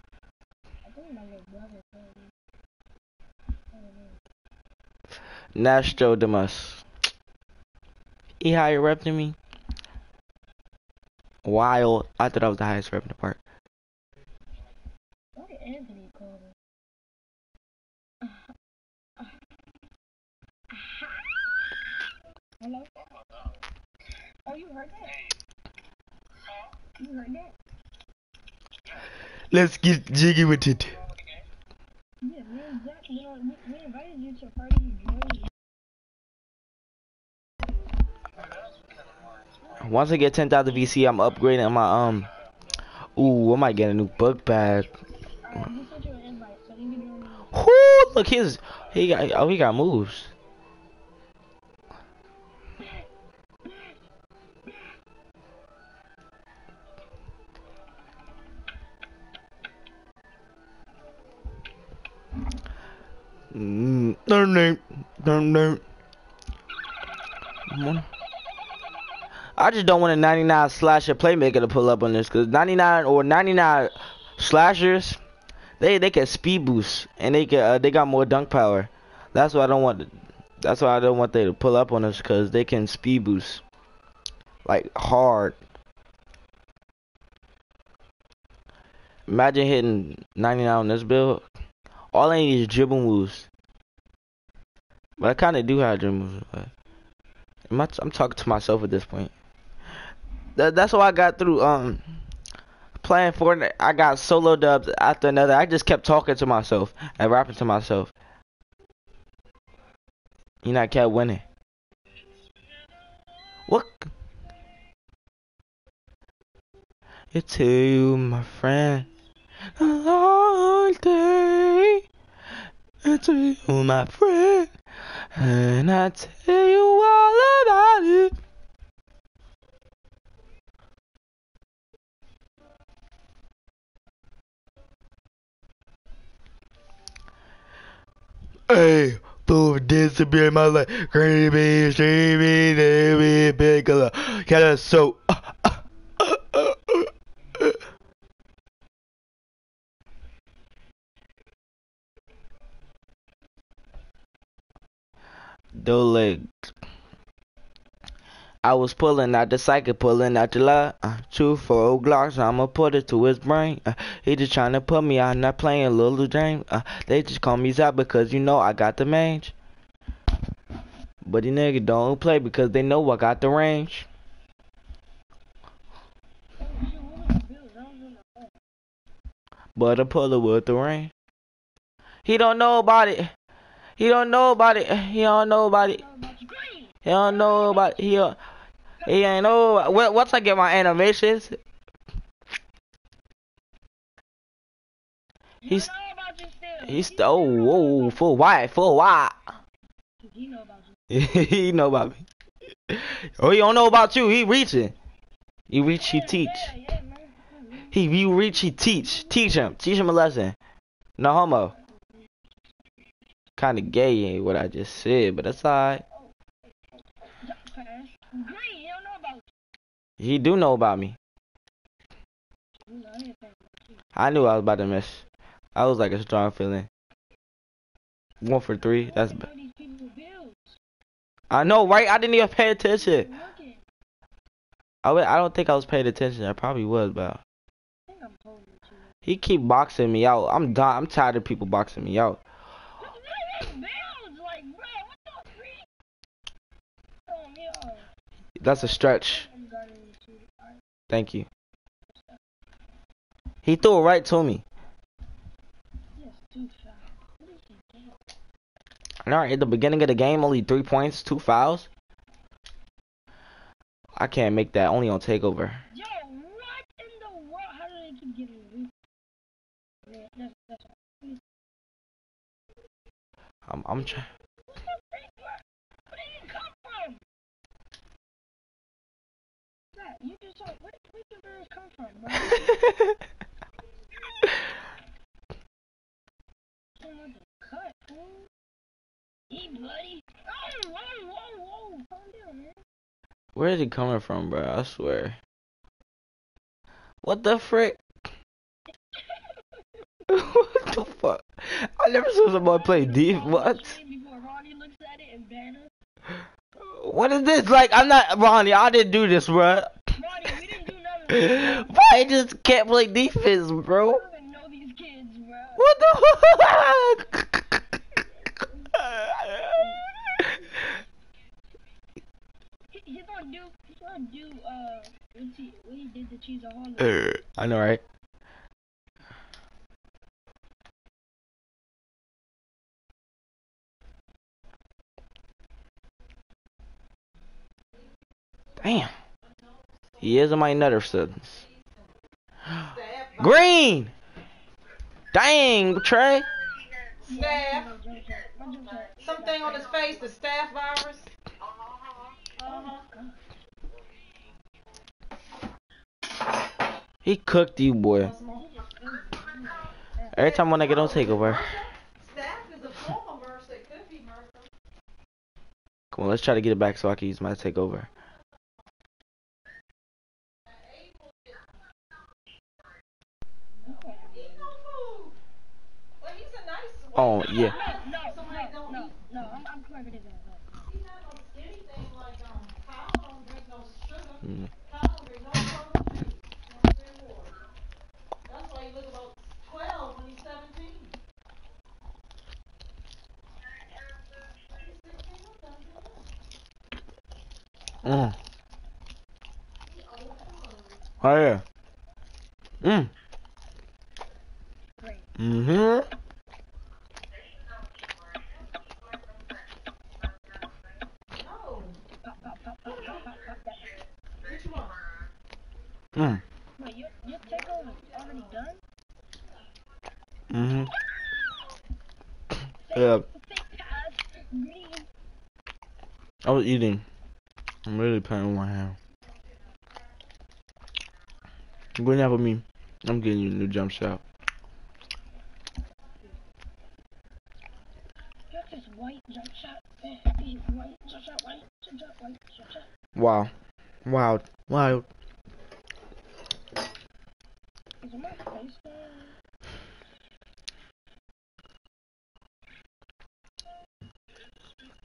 I think my little brother told me. I don't know. Nastro Demas. He higher rep than me. Wild. I thought I was the highest rep in the park. Why did Anthony call him? Hello? Oh, you heard that? You heard that? Let's get jiggy with it. Yeah, me and Zach, you know, we, we invited you to a party. You joined. Once I get 10,000 VC, I'm upgrading my, um, ooh, I might get a new book bag. Alright, he sent you an invite, so you can join me. Whoo, look, his, he got, oh, he got moves. I just don't want a 99 slasher playmaker to pull up on this, cause 99 or 99 slashers, they they can speed boost and they can uh, they got more dunk power. That's why I don't want. That's why I don't want they to pull up on us, cause they can speed boost like hard. Imagine hitting 99 on this build. All I need is dribble moves. But I kind of do have dribble moves. But am I, I'm talking to myself at this point. That, that's why I got through um playing Fortnite. I got solo dubs after another. I just kept talking to myself and rapping to myself. You know, I kept winning. What? You, my friend. A long day. It's you, my friend. And I tell you all about it. Hey, of disappear my life. Creamy, streamy, navy, piccolo. Got a so. Uh, uh, the legs. I was pulling out the psychic, pulling out the lie. Uh, two four glocks, I'ma put it to his brain. Uh, he just trying to put me out, not playing little James. Uh, they just call me Zap because you know I got the mange. But the nigga don't play because they know I got the range. Bills? I. But a puller with the rain. He don't know about it. He don't know about it. He don't know about it. He don't know about he. don't- He ain't know. What? Once I get my animations, He's- he's oh whoa full white full white. He know about you. he know about me. Oh, he don't know about you. He reaching. He reach, He teach. He you reach, he teach. Teach him. Teach him a lesson. No homo. Kinda gay ain't what I just said, but that's alright. He do know about me. I knew I was about to miss. I was like a strong feeling. One for three. That's. I know, right? I didn't even pay attention. I, I don't think I was paying attention. I probably was, but he keep boxing me out. I'm done. I'm tired of people boxing me out. That's a stretch. Alright. Thank you. He threw it right to me. Yes, two shots. What is he doing? All right, at the beginning of the game, only three points, two fouls. I can't make that. Only on takeover. Yo, what in the world? How do they keep getting me? Yeah, that's, that's all. I'm. I'm trying. Where, did he come from? Bro? Where is he coming from, bro? I swear. What the frick? What the fuck? I never saw somebody play deep. What? Before Ronnie looks at it and banner. What is this? Like, I'm not Ronnie. I didn't do this, bro. Ronnie, we didn't do this. bro. I just can't play defense, I bro? don't even know these kids, bro. What the fuck? He, he's gonna do, he's gonna do, uh, he, he did to Cheese Hollow. I know, right? Damn. He is in my nutter sons. Green! Dang, Trey. Staph. My jump shot, my jump shot. Something on his face, the staff virus. He cooked you, boy. Every time when I get on takeover. Staph is a form of virus that could be MRSA. Come on, let's try to get it back so I can use my takeover. Eat no food. Well, he's a nice. Oh, yeah. No, no, no, no, I'm, I'm clever than that. He's not no skinny thing like um. Kyle don't drink no sugar. Mm. Kyle don't drink no soda juice. Don't drink water. That's why he look about twelve when he's seventeen. He's sixteen, what the hell? Mm. Oh, yeah. Mm. Mm-hmm. No. Pop, pop, pop, pop, pop, pop, pop that. Which one? Mm. Wait, your, your takeover already done? Mm-hmm. Yeah, Fake pass, green. I was eating. I'm really playing with my going out with me. I'm getting you a new jump shot. You're just white jump shot. Eh, eh, White jump shot, white jump shot, white jump shot. Wow. Wow. Wow. Is it my face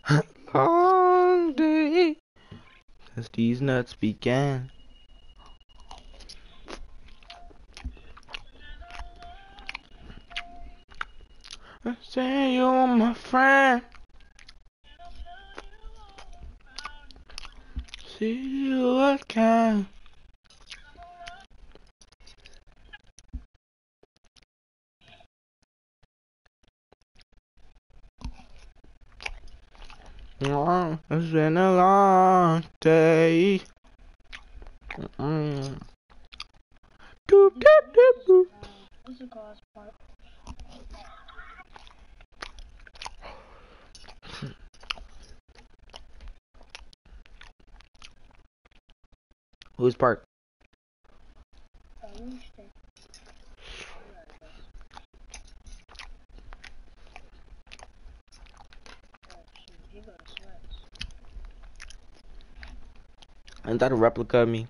down? Day since these nuts began. I say you're my friend. See you again. Long, it's been a long day. Mm. Doop, doop, doop, doop. What's the cause part? Who's Park? Oh, let me stay. Oh, shoot, he got sweats. Isn't that a replica of me?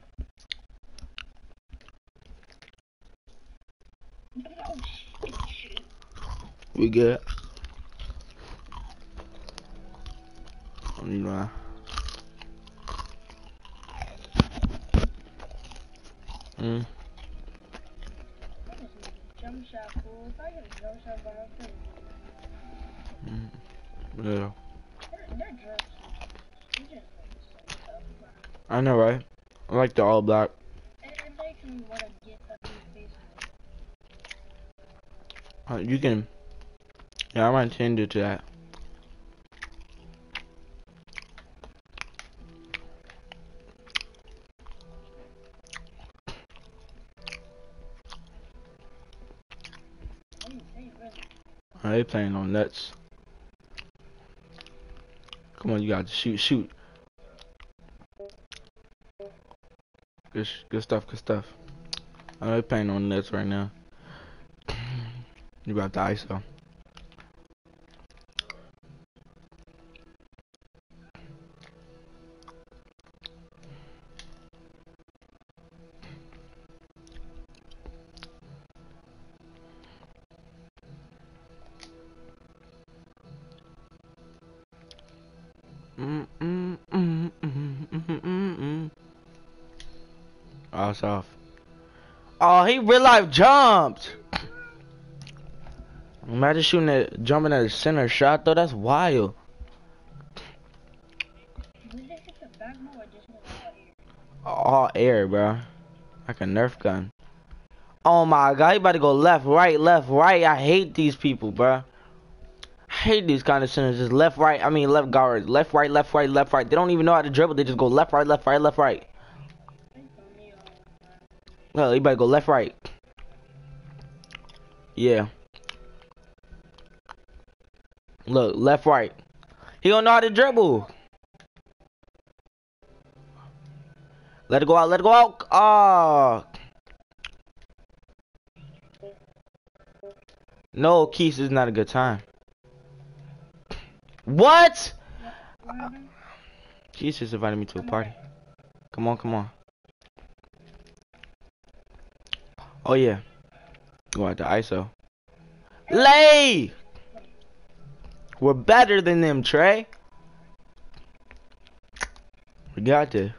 We good. You know. Mm. I just need a jump shot, fool. If I get a jump shot by a thing, Yeah. they're, they're dressed. You just like the same stuff, bro. I know, right? I like the all black. It, it makes me want to get up in your face. Uh, you can. Yeah, I might change it to that. I ain't playing on nuts. Come on, you got to shoot, shoot. Good, good stuff, good stuff. I ain't playing on nuts right now. You about to ISO. Real jumped. Imagine shooting it, jumping at a center shot though. That's wild. All air, bro. Like a Nerf gun. Oh my god, you about to go left, right, left, right. I hate these people, bro. I hate these kind of centers. Just left, right. I mean, left guards. Left, right, left, right, left, right. They don't even know how to dribble. They just go left, right, left, right, left, right. Well, you better go left, right. Yeah. Look, left, right. He don't know how to dribble. Let it go out. Let it go out. Ah. No, Keith is not a good time. What? Keith just invited me to a party. Come on, come on. Oh yeah. Go out to ISO. Lay! We're better than them, Trey. We got to.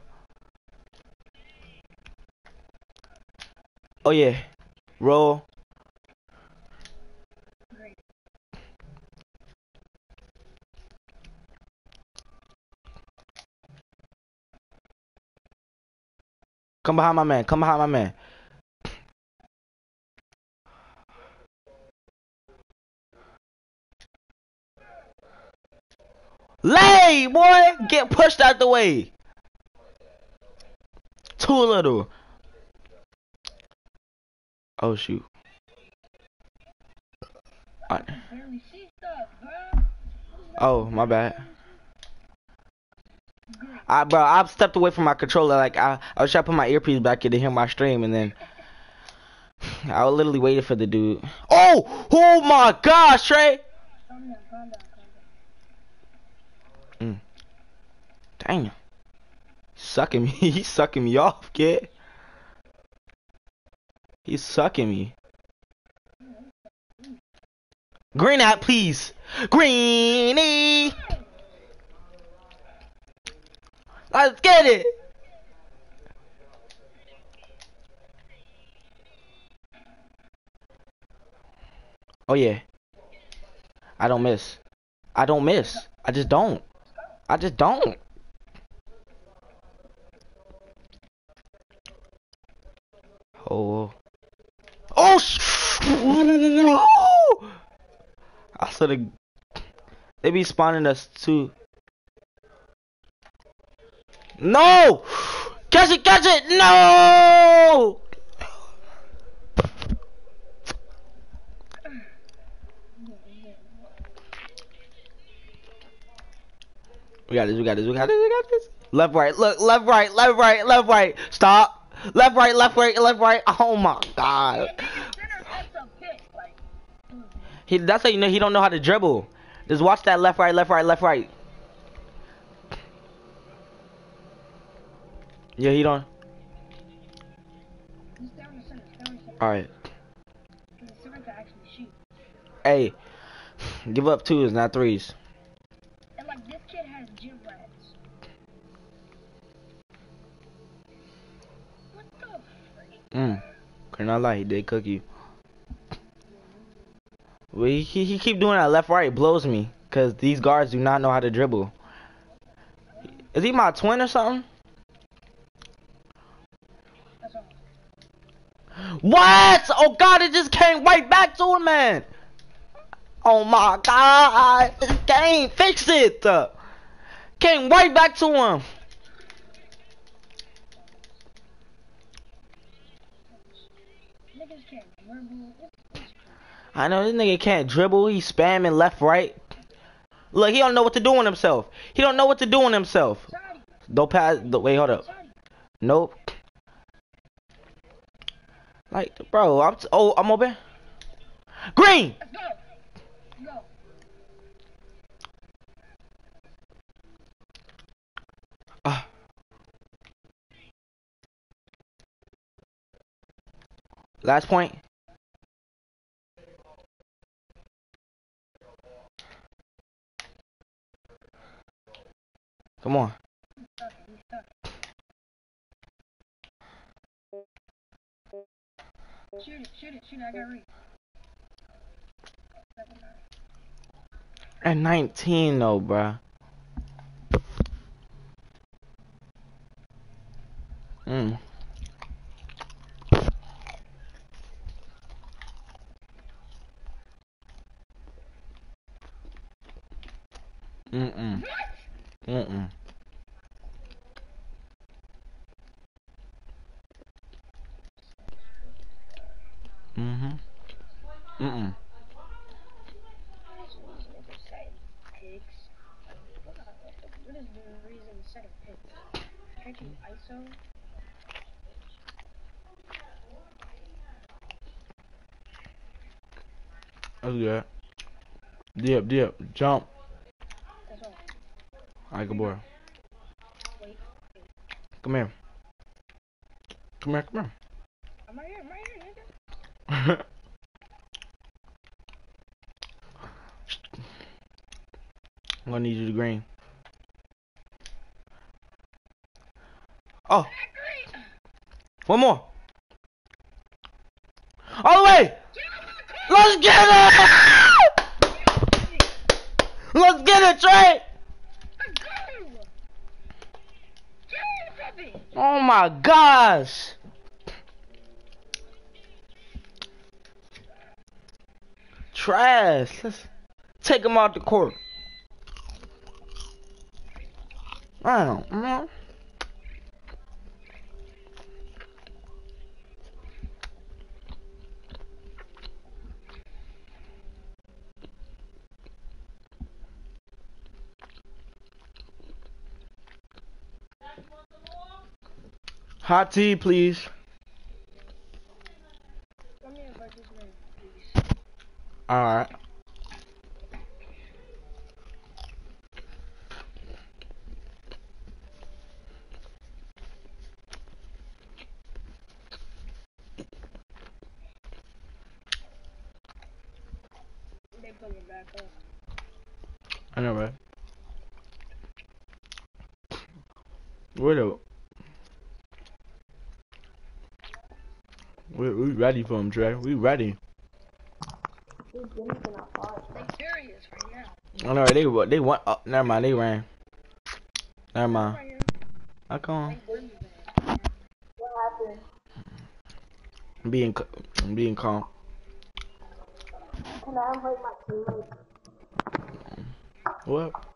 Oh yeah. Roll. Come behind my man. Come behind my man. Lay, boy! Get pushed out the way. Too little. Oh shoot. Oh, my bad. I bro, I stepped away from my controller. Like I, I was trying to put my earpiece back in to hear my stream, and then I was literally waiting for the dude. Oh, oh my gosh, Trey! Calm down, calm down, calm down. Dang, sucking me. He's sucking me off, kid. He's sucking me. Green out, please. Greeny. Let's get it. Oh yeah. I don't miss. I don't miss. I just don't. I just don't. Oh. Oh. I should have. They be spawning us too. No! Catch it! Catch it! No! We got this. We got this. We got this. We got this. Left, right. Look. Left, right. Left, right. Left, right. Stop. Left, right. Left, right. Left, right. Oh my God. He. That's how you know he don't know how to dribble. Just watch that left, right, left, right, left, right. Yeah, he don't. he's down the center. He's down the center. All right. The center can actually shoot. Hey, give up twos, not threes. Mm. Cannot lie, he did cook you. Well, he, he he keep doing that left right blows me, cause these guards do not know how to dribble. Is he my twin or something? What? Oh God, it just came right back to him, man. Oh my God, game, fix it. Came right back to him. Niggas can't dribble. It's, it's I know this nigga can't dribble. He's spamming left, right. Look, he don't know what to do on himself. He don't know what to do on himself. Don't pass. The, wait, hold up. Nope. Like, bro, I'm. Oh, I'm open. Green. Ah. Last point. Come on. Shoot it. Shoot it. Shoot it. I got read. At 19 though, bruh. Mm. Mm-mm. Mm-mm. Mm-hmm. Mm-mm. Pigs. What is the reason set of pigs? Catching ISO? That's good. Dip, dip, jump. That's. Alright, good boy. Come here. Come here, come I'm right here. I'm right here, nigga. I'm gonna need you to green. Oh, one more. All the way. Let's get it. Let's get it, Trey. Oh my gosh. Trash. Let's take him out the court. I don't know. Hot tea, please. Alright. They put it back up. I know, right? Where the? We we ready for him, Trey. We ready. These games are. They serious right now. I know they wa- they want. Oh, never mind. They ran. Never mind. I come. What happened? Being being calm. Can I invite my teammates? What?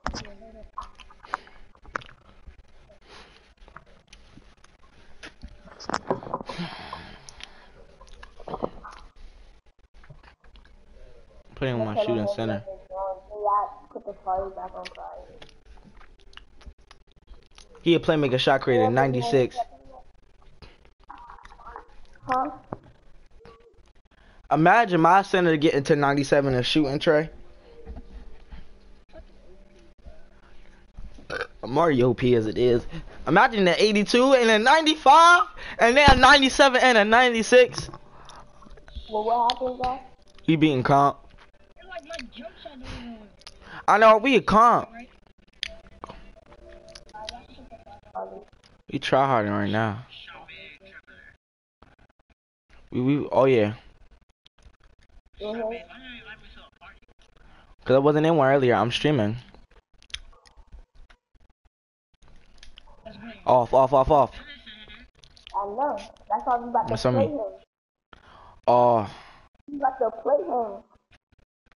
Playing with my shooting center. Yeah, put the fire back on fire. He a playmaker shot creator, 96. Huh? Imagine my center getting to 97 and shooting Trey. Mario OP as it is. Imagine the 82 and a 95 and then a 97 and a 96. Well, what happened, guys? He beating comp. I know we a comp. We try harding right now. We, we oh yeah. Cause I wasn't in one earlier. I'm streaming. Off, off, off, off. I know. That's why we about to play me? him. Oh, We about to play him.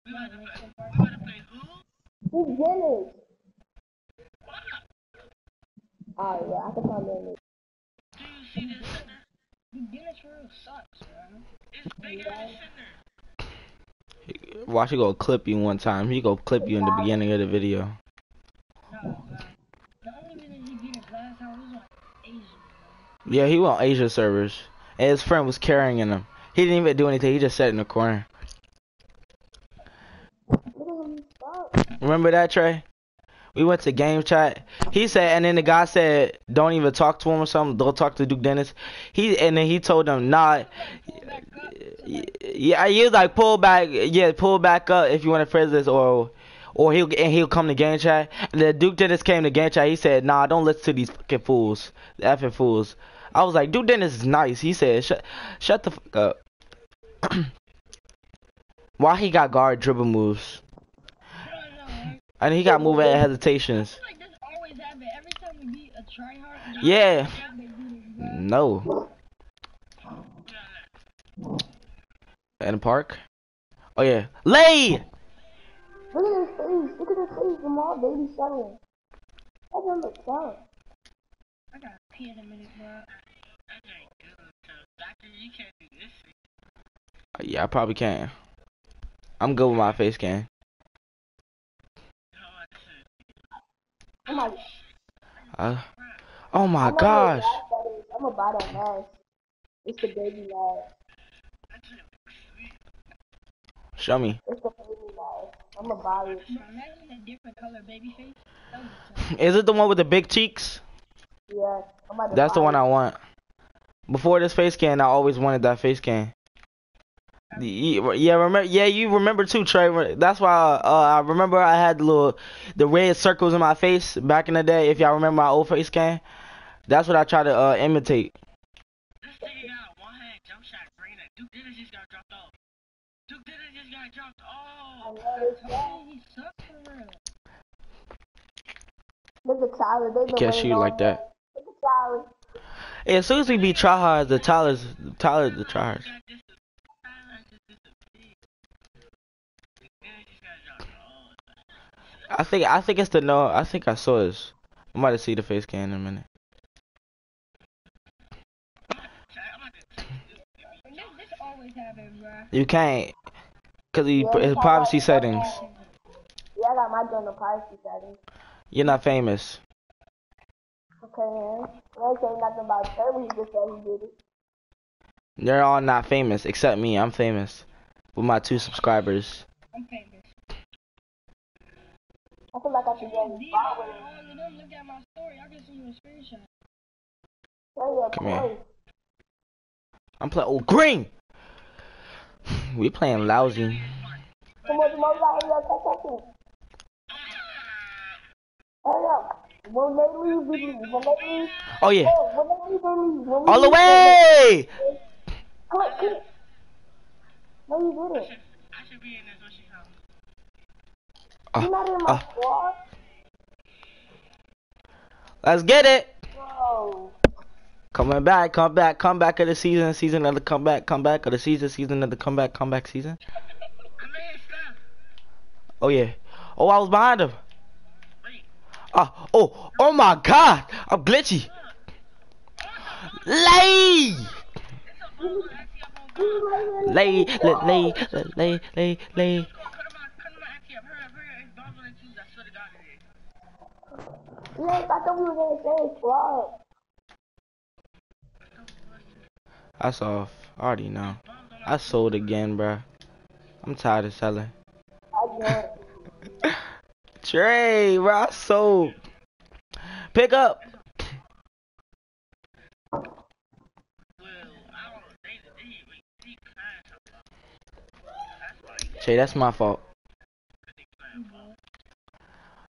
We about to play, we about to play who? He's Dennis. Oh, yeah, I can tell him. Do you see this center? Dennis real sucks, bro. It's than the center. watch it go clip you one time. He go clip you in the beginning of the video. Yeah, he went on Asia servers, and his friend was carrying him. He didn't even do anything. He just sat in the corner. Look at him stop. Remember that Trey? We went to game chat. He said, and then the guy said, "Don't even talk to him or something. Don't talk to Duke Dennis." He and then he told him, "Nah." Yeah, he was like, "Pull back, yeah, pull back up if you want to phrase this, or, or he'll and he'll come to game chat." And then Duke Dennis came to game chat. He said, "Nah, don't listen to these fucking fools, the effing fools." I was like, "Duke Dennis is nice." He said, "Shut, shut the fuck up." Why he got guard dribble moves? I don't know, right? And he got move at hesitations. Like this always happen. Every time we beat a tryhard, Yeah. they do this, bro. No. In the park? Oh yeah. Lay! Look at his face. Look at his face. Jamal baby seven. That doesn't look fun. I gotta pee in a minute, bro. Uh, yeah, I probably can. I'm good with my face scan. Oh my Uh, oh my I'm gosh. buy that is- I'm gonna buy that mask. It's the baby mask. Show me. It's the baby mask. I'm gonna buy it. Imagine a different color baby face. That would be tough. Is it the one with the big cheeks? Yeah, I'm about to That's the one it. I want. Before this face scan, I always wanted that face scan. The- Yeah, remember? Yeah, you remember too, Trey. That's why uh, I remember I had the little, the red circles in my face back in the day. If y'all remember my old face scan, that's what I try to uh, imitate. This nigga got one hand jump shot green and Duke Dennis just got dropped off. Duke Dennis just got dropped I off. know it's bad. He sucks for real. Look at Tyler. They been Can't waiting shoot all like that. day. Look at Tyler. Hey, as soon as we beat tryhards, the Tyler's Tyler the tryhards. I think I think it's the no. I think I saw this. I might have see the face scan in a minute. And this, this always happen, bro. You can't, cause he, Yeah, it's privacy settings. Yeah, I got my journal privacy settings. You're not famous. Okay, man. I ain't saying nothing about Trevor. He just said he did it. They're all not famous except me. I'm famous with my two subscribers. I'm famous. I feel like I should get D, involved with all look at my story. I can see you a screenshot. it. Come here. I'm playing. Oh, green. We playing lousy. Come on, Jamal. You got hurry up. Catch that thing. Hurry up. When they leave, we leave. When they leave, Oh yeah. oh, when they leave, they leave. When we All the leave, they way. Come on, come on. No, you didn't. I should be in this when she comes. You're not in my squad. Let's get it. Bro. Coming back, come back, come back of the season, season of the comeback, comeback of the season, season of the comeback, comeback season. I'm in stuff. Oh yeah. Oh, I was behind him. Ah, oh, oh my God, I'm glitchy. Lay, It's a bubble actually up on God. lay, lay, lay, lay, lay, lay. Come on, come on, come on, actually up. Hurry up, hurry up. It's bubble and two. I swear to God I thought we were in the same squad. That's off. I already know. I sold again, bruh. I'm tired of selling. Trey, bro, I sold. Pick up. Trey, that's my fault.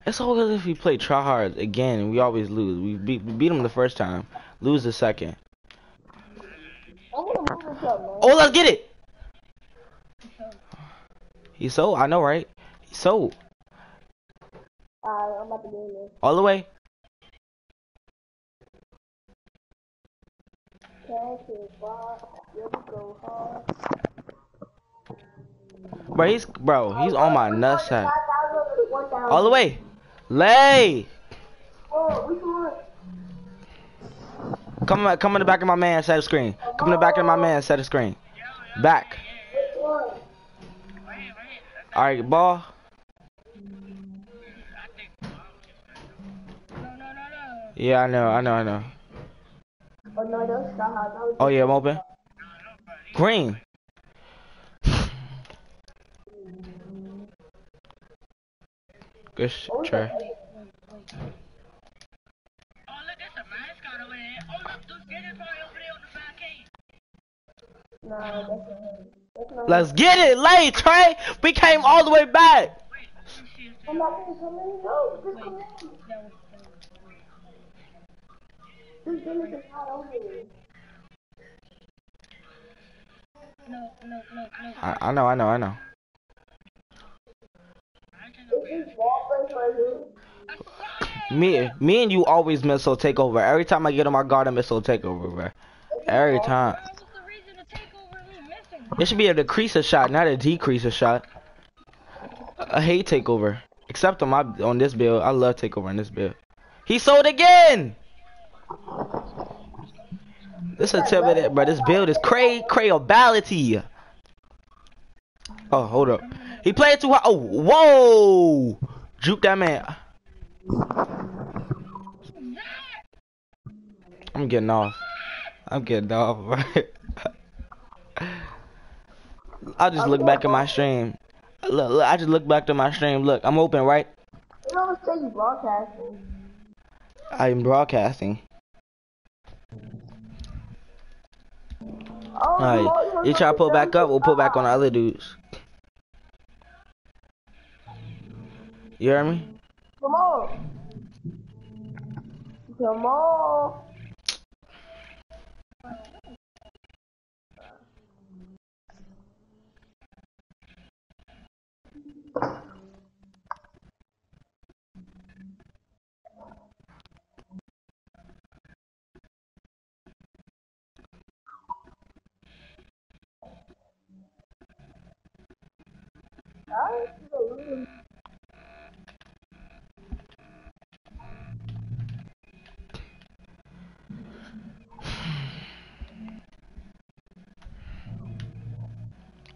They crying for. It's always if we play try hard again we always lose. We beat, we beat them the first time, lose the second. I'm gonna move this up, man. Oh, let's get it. He sold. I know, right? He sold Alright, I'm about to do this. all the way. Cash is five. Here we go, hard. Bro, he's bro, he's on my nutsack. 5,000 to 1,000. All the way. Lay. Oh, which one? Come on, come in the back of my man, set of screen. Come in the back of my man, set of screen. Back. Which one? Right here, right here. All right, ball. Yeah, I know, I know, I know. Oh, no, that's not how that was. Oh yeah, I'm open. Green. Good shit, Trey. Oh, look, that's a mascot over there. Oh, look, look, get it right over there on the 5K. No, that's not him. That's not Let's get it, late Trey. We came all the way back. I, I know, I know, I know. Me, me and you always miss missile takeover. Every time I get on my guard, a missile takeover, bro. Every time. It should be a decrease a shot, not a decrease a shot. I hate takeover. Except on my on this build. I love takeover on this build. He sold again! This a tip of that, bro. This build is cray crayability. Oh, hold up. He played too hard. Oh, whoa! Juke that man. I'm getting off. I'm getting off, bro. I just look back at my stream. Look, look, I just look back to my stream. Look, I'm open, right? It always say you broadcasting. I'm broadcasting. Oh, Alright, you try to pull back up, we'll pull back on the other dudes. You hear me? Come on. Come on.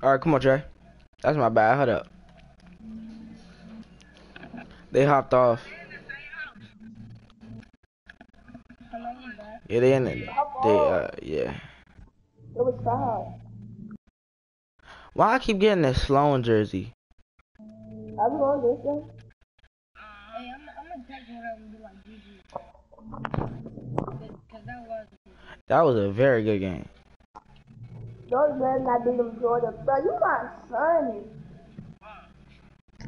Alright, Alright, come on, Trey. That's my bad. Hold up. They hopped off. Hello, you. Yeah, they in it. They, uh, yeah. It was fine. Why I keep getting this Sloan jersey? I'm going this way. Hey, I'm, I'm gonna text whatever and be like GG. Cause that was. That was a very good game. Those men not beat them Jordan. Bro, you my son.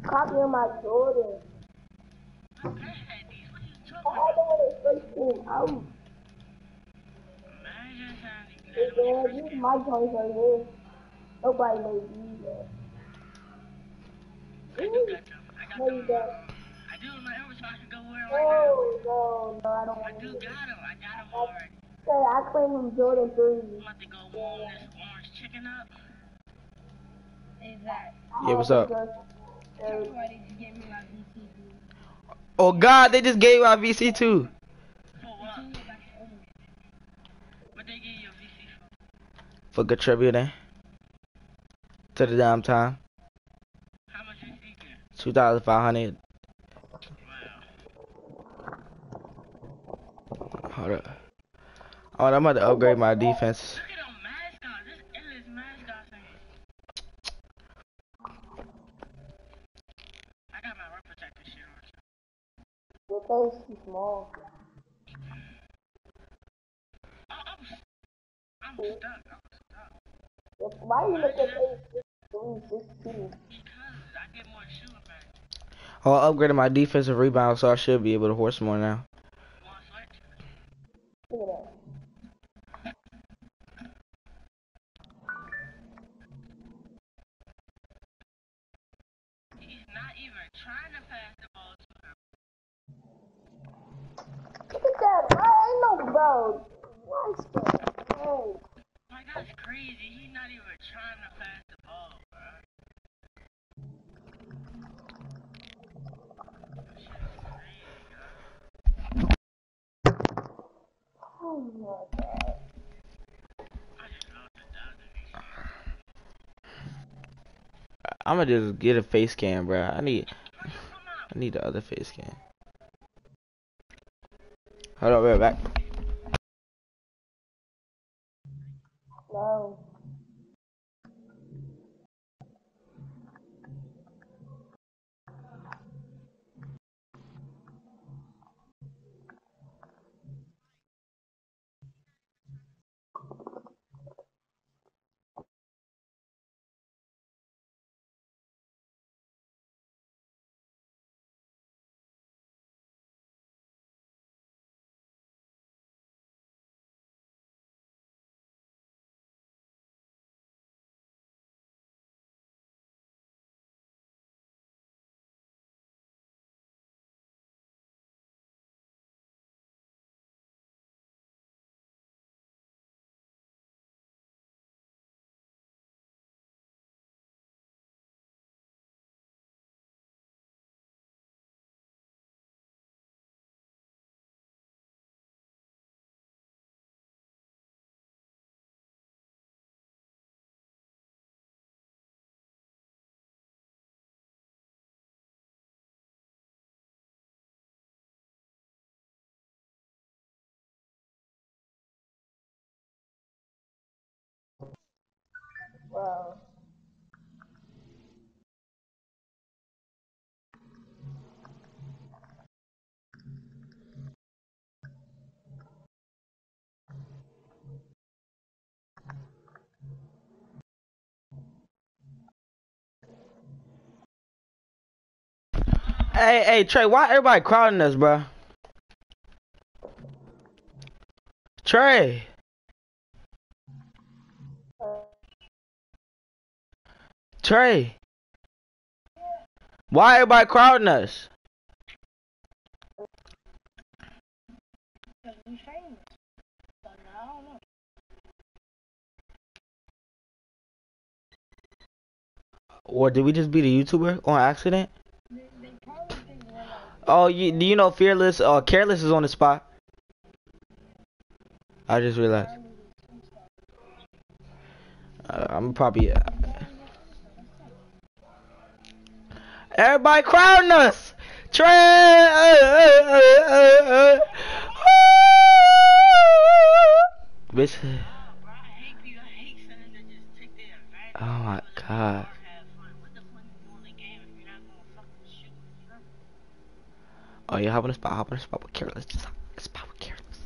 Copying my Jordan. I had these. What you talking I had them when they first came out. You Hey, had them when man, you my joints here. Nobody made these yet. I do got them. I got No, them. you don't. I do in my ever so I go wear them right now. No, no, I don't I want do to. got them. I got them already. Say, I claim them Jordan 3s. I'm about to go warm this orange chicken up. Hey, Zach. Yeah, what's up? Everybody just gave me my VC. Oh God, they just gave out VC too. For what? What they give you a VC for? For contributing to the damn How much VC get? Two thousand five hundred. Wow. Hold up. Oh, I'm about to upgrade my defense. Look at them mascots. This endless mascots in here. I got my rim protector shit on. Your small. I'm, stuck. I'm stuck. Why you at face 316? Because I get more shooting back. Oh, I upgraded my defensive rebound, so I should be able to horse more now. Look at that. Ain't no bro. What's that? Hey. Like, that's crazy. He's not even trying to pass the ball, bro. That shit is crazy, bro. Oh my god. I just lost a thousand VC. I'm gonna just get a face cam, bro. I need, I need the other face cam. Hold on, we're back. No. Wow. Hey, hey, Trey, why everybody crowding us, bro? Trey, Trey, why everybody crowding us? Or did we just beat a YouTuber on accident? Oh, you, do you know Fearless? Uh, Careless is on the spot. I just realized. Uh, I'm probably. Uh, everybody crowding us. Trey. Uh, uh, uh, uh, uh. Bitch. Oh my god. shoot? You? Oh, hop on the spot. Hop on the spot with Careless. Just hop on the spot with Careless.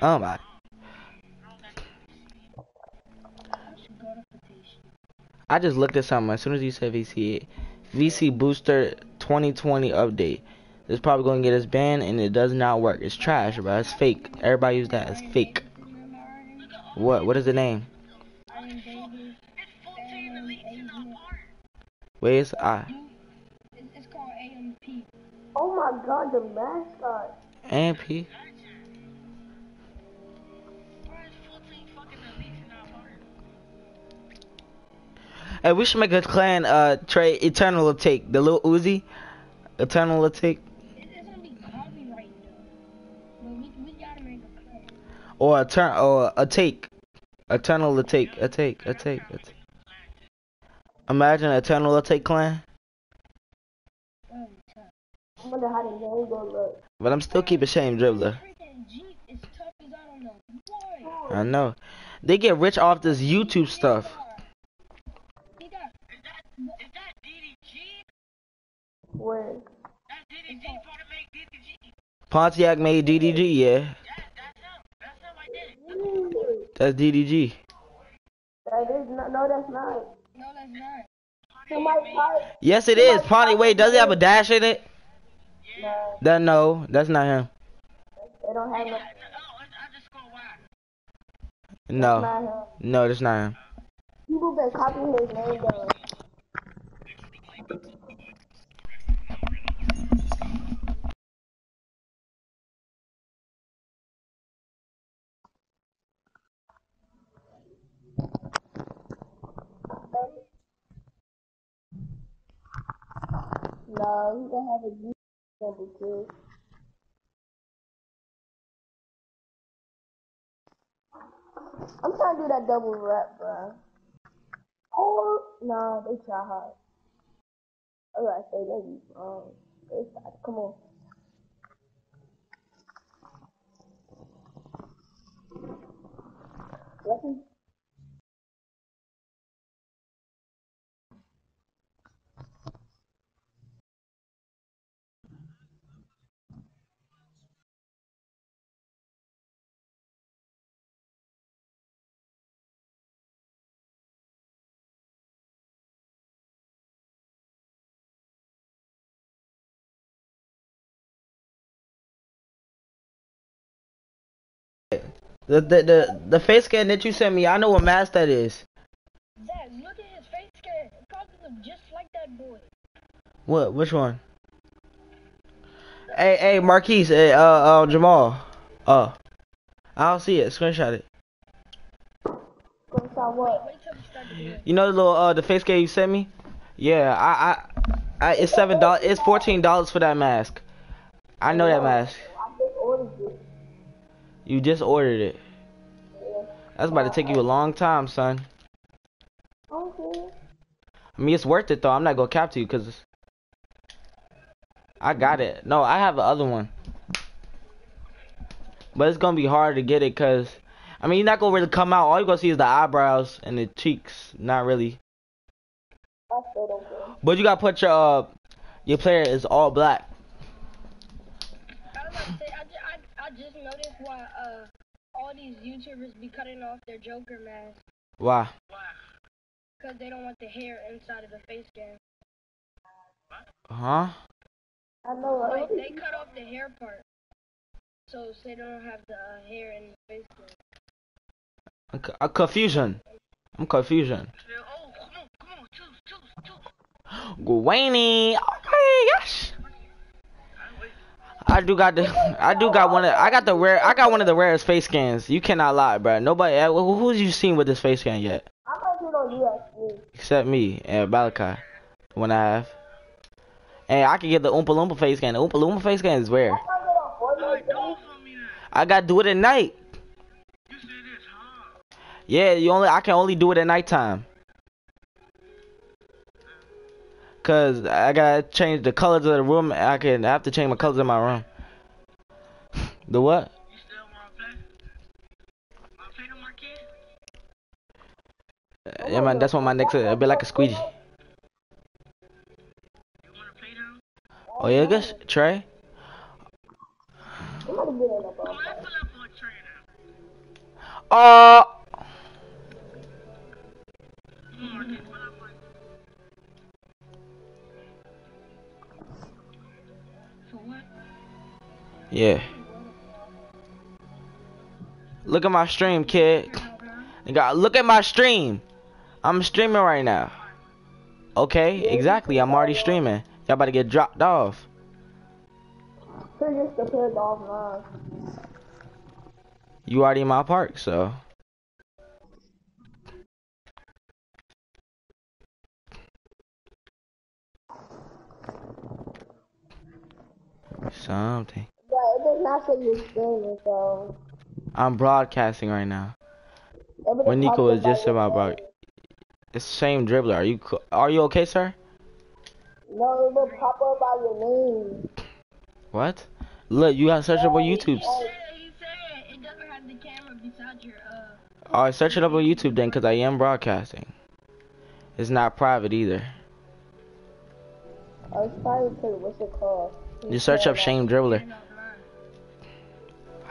Oh my. I just looked at something as soon as you said VC. VC Booster 2020 update. It's probably gonna get us banned, and it does not work. It's trash, bro. It's fake. Everybody use that. It's fake. What? What is the name? Iron Davis. It's 14 elites in our part. Where's I? It's, it's called AMP. Oh my god, the mascot. AMP. Hey, we should make a clan. Uh, Trey Eternal take the little Uzi. Eternal take, or a turn, or a take. Eternal take, a take, a take, a take. Imagine Eternal take clan, but I'm still keeping ShamedDribbler. I know. They get rich off this YouTube stuff. He got Is that, is that DDG? Where? That's DDG part of make DDG. Pontiac made DDG, yeah. That's him. That's him right there. Ooh, That's DDG. That is not, no, that's not. no, that's not. Somebody type. Yes, it is. Ponty, wait, does he have a dash in it? No, That no, that's not him. they don't have no. It's underscore Y. No, Not him. no, that's not him. People been copying his name though. No, he don't have a G number too. I'm trying to do that double rap, bro. Oh, no, they try hard. I gotta say they be wrong. They try. Come on. Let me. The the the, the face scan that you sent me, I know what mask that is. Zach, look at his face scan. It probably look just like that boy. What? Which one? Hey, hey, Marquise, hey, uh, uh, Jamal. Uh, I don't see it. Screenshot it. Go start what? Wait till we start the video. You know the little uh the face scan you sent me? Yeah, I I, I it's seven dollars. It's fourteen dollars for that mask. I know that mask. You just ordered it. That's about to take you a long time, son. Okay. I mean, it's worth it though. I'm not gonna cap to you because I got it. No, I have the other one, but it's gonna be hard to get it because I mean, you're not gonna really come out. All you're gonna see is the eyebrows and the cheeks. Not really. I still don't care. But you gotta put your uh, your player is all black. I was about to say, I, ju- I, I just noticed why uh all these YouTubers be cutting off their Joker mask Why? because they don't want the hair inside of the face scan. Huh? I know. Like they cut off the hair part, so so they don't have the uh, hair in the face scan. A, co- a confusion. I'm confusion. Oh, come on, come on, choose, choose, choose. Gwenny. Oh my gosh. I do got the I do got one of I got the rare I got one of the rarest face scans. You cannot lie, bro. Nobody uh, who who's you seen with this face scan yet? I thought don't do that. Except me and Balakai. When I have. And I can get the Oompa Loompa face scan. The Oompa Loompa face scan is rare. I thought you don't order Hey, it. don't for me then. I gotta do it at night. You said it's hard. Yeah, you only I can only do it at nighttime. Cause I gotta change the colors of the room. I can I have to change my colors in my room. The what? You still wanna play? Wanna play the Marquis? Uh, yeah, man, that's what my next. It'll be like a squeegee. You wanna play them? Oh yeah, guess Trey. Get Yeah. Look at my stream, kid. Got look at my stream. I'm streaming right now. Okay, exactly. I'm already streaming. Y'all about to get dropped off. So just depend offline. You already in my park, so. Something. But it does not say you're streaming, so. I'm broadcasting right now. it would When Nico pop was just your about bro, it's the same dribbler. Are you are you okay, sir? No, it will pop up by your name. What? Look, you gotta search up on YouTube. Yeah, he said it doesn't have the camera beside your uh. Alright, search it up on YouTube then, cause I am broadcasting. It's not private either. I was probably because what's it called? You search up Shame Dribbler.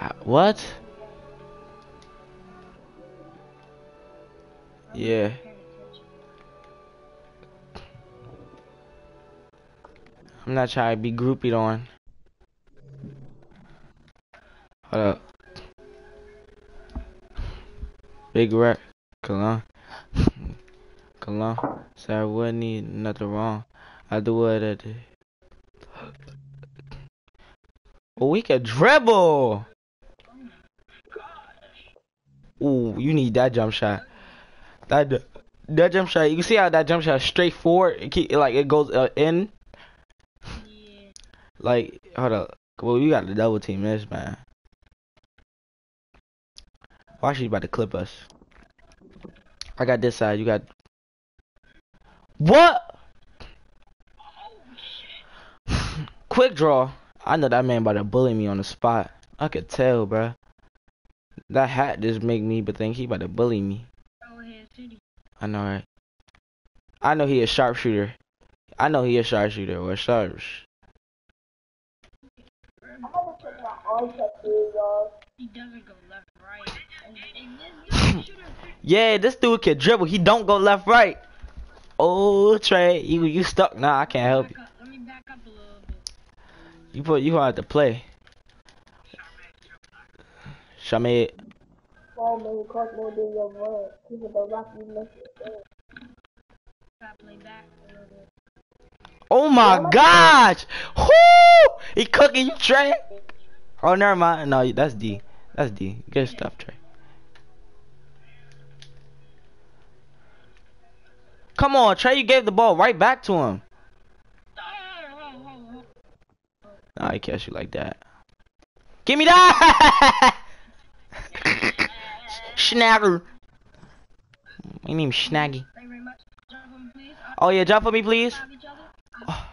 Uh, what? Yeah. I'm not trying to be groupied on. Hold up. Big Rack. Cologne. Cologne. So I wouldn't need nothing wrong. I do what I did. We can dribble. Ooh, you need that jump shot. That that jump shot. You can see how that jump shot straight forward. It keep, like it goes uh, in. Yeah. Like, hold up. Well, you got the double team this, man. Why she about to clip us? I got this side. You got. What? Quick draw. I know that man about to bully me on the spot. I could tell, bruh. That hat just make me but think he about to bully me. Go ahead, city. I know, right? I know he a sharpshooter. I know he a sharpshooter or sharp. I'm gonna put my arm tattoos off. He doesn't go left, right. And, and this young shooter, Yeah, this dude can dribble. He don't go left, right. Oh, Trey, you you stuck. Nah, I can't help you. back up. Let me back up a little bit. You put you have to play. Shamed. Oh man, it costs more than your rent. People don't rock you miss it. Back a little bit. Oh my gosh! Whoo! He cooking you, Trey. Oh, never mind. No, that's D. That's D. Good stuff, Trey. Come on, Trey. You gave the ball right back to him. Nah, I catch you like that. Give me that! Snagger. My name's Snaggy. Thank you very much. Jump on, please. Uh, Oh yeah, jump for me, please. Oh.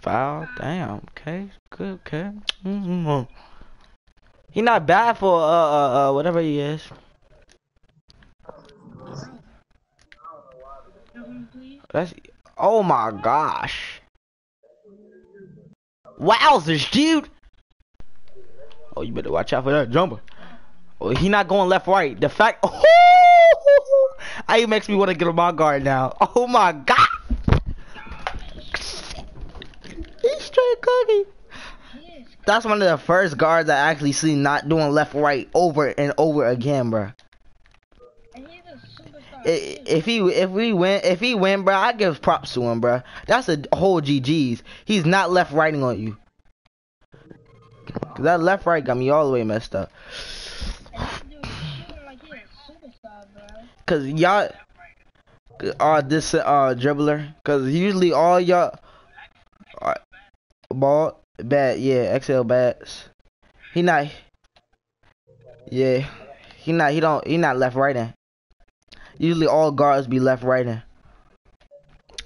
Foul. Damn. Okay. Good. Okay. Mm-hmm. He not bad for uh uh uh whatever he is. That's. Oh my gosh. Wowzers, dude. Oh, you better watch out for that jumper. He not going left, right. The fact. Oh, it makes me want to get on my guard now. Oh my god. He's straight cooking. That's one of the first guards I actually see not doing left, right over and over again, bro. If he if we win if he win, bro, I give props to him, bro. That's a whole GG's. He's not left righting on you. That left right got me all the way messed up. Cause y'all are this uh dribbler. Cause usually all y'all are ball bad, yeah, XL bats. He not Yeah. He not he don't he not left righting. Usually all guards be left righting.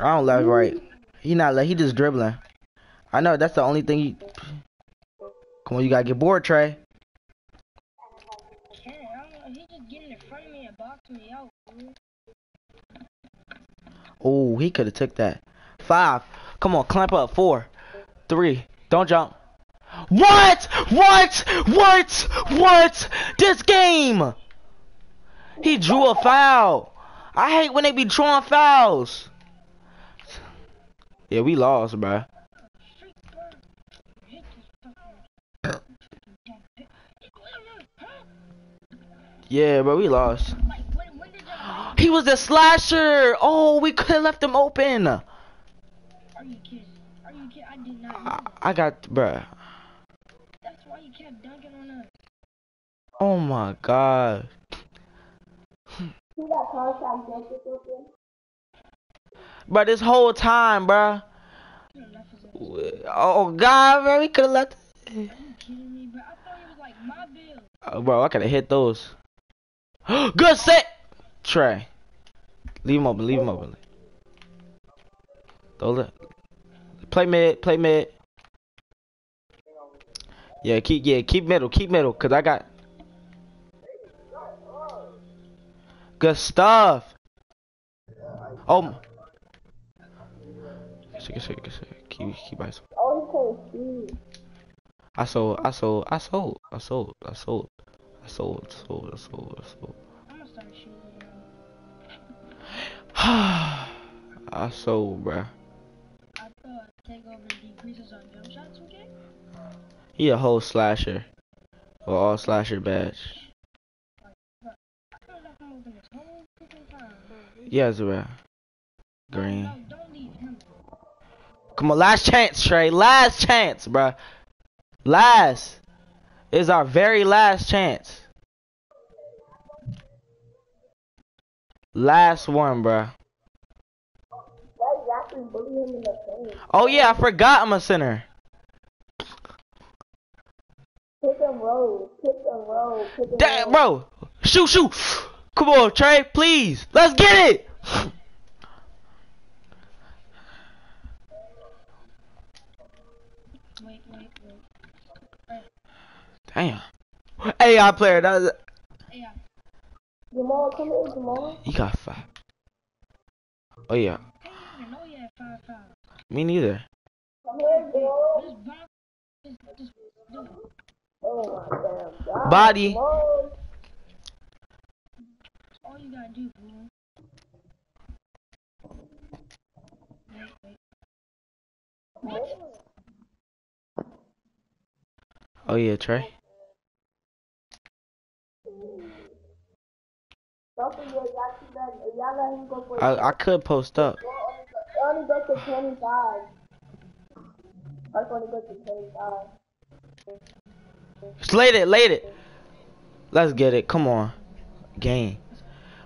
I don't left right. He not like he just dribbling. I know that's the only thing you Come on, you gotta get bored, Trey. Oh, he could have took that. Five. Come on, clamp up. Four. Three. Don't jump. What? What? What? What? This game! He drew a foul. I hate when they be drawing fouls. Yeah, we lost, bro. Yeah, bro, we lost. He was a slasher. Oh, we could have left him open. Are you kidding? Are you kidding? I did not know I. I got, bruh. That's why you kept dunking on us. Oh my god. See that contract justice open? Bruh, this whole time, bruh. You know, enough is it. Oh god, bro, we could have left. Are you kidding me, bro? I thought it was like my bill. Oh, bro, I could have hit those. Good set. Trey. Leave him open. Leave him open. Don't let. Play mid. Play mid. Yeah, keep yeah, keep middle, keep middle, cause I got good stuff. Oh, Sick, sick, sick. Keep, keep ice. Oh, he can't see. I sold, I sold, I sold, I sold, I sold, I sold, sold, I sold, I sold. I'm gonna I sold, bruh. He a whole slasher. Or all slasher badge. Bruh. No, Green. Come on, last chance, Trey. Last chance, bruh. Last. Is our very last chance. Last one, bruh. That exactly bully him in the face. Oh yeah, I forgot I'm a center. Pick and roll. Pick and roll. Pick and Damn, roll. bro. Shoot, shoot. Come on, Trey, please. Let's get it. Wait, wait, wait. Damn. AI player, that was, Hey, I Jamal, come here, Jamal. he got five. Oh yeah, I didn't know you had five fouls. me neither. Come here, Jamal. Just bounce. Just, just do it. Oh my damn god. Body. Jamal. All you gotta do, bro. Oh yeah, Trey. Don't forget, y'all see that. If y'all let him go for I I could post up. It only goes to 25. That's only goes to 25. Slate it, late it. Let's get it. Come on. Game.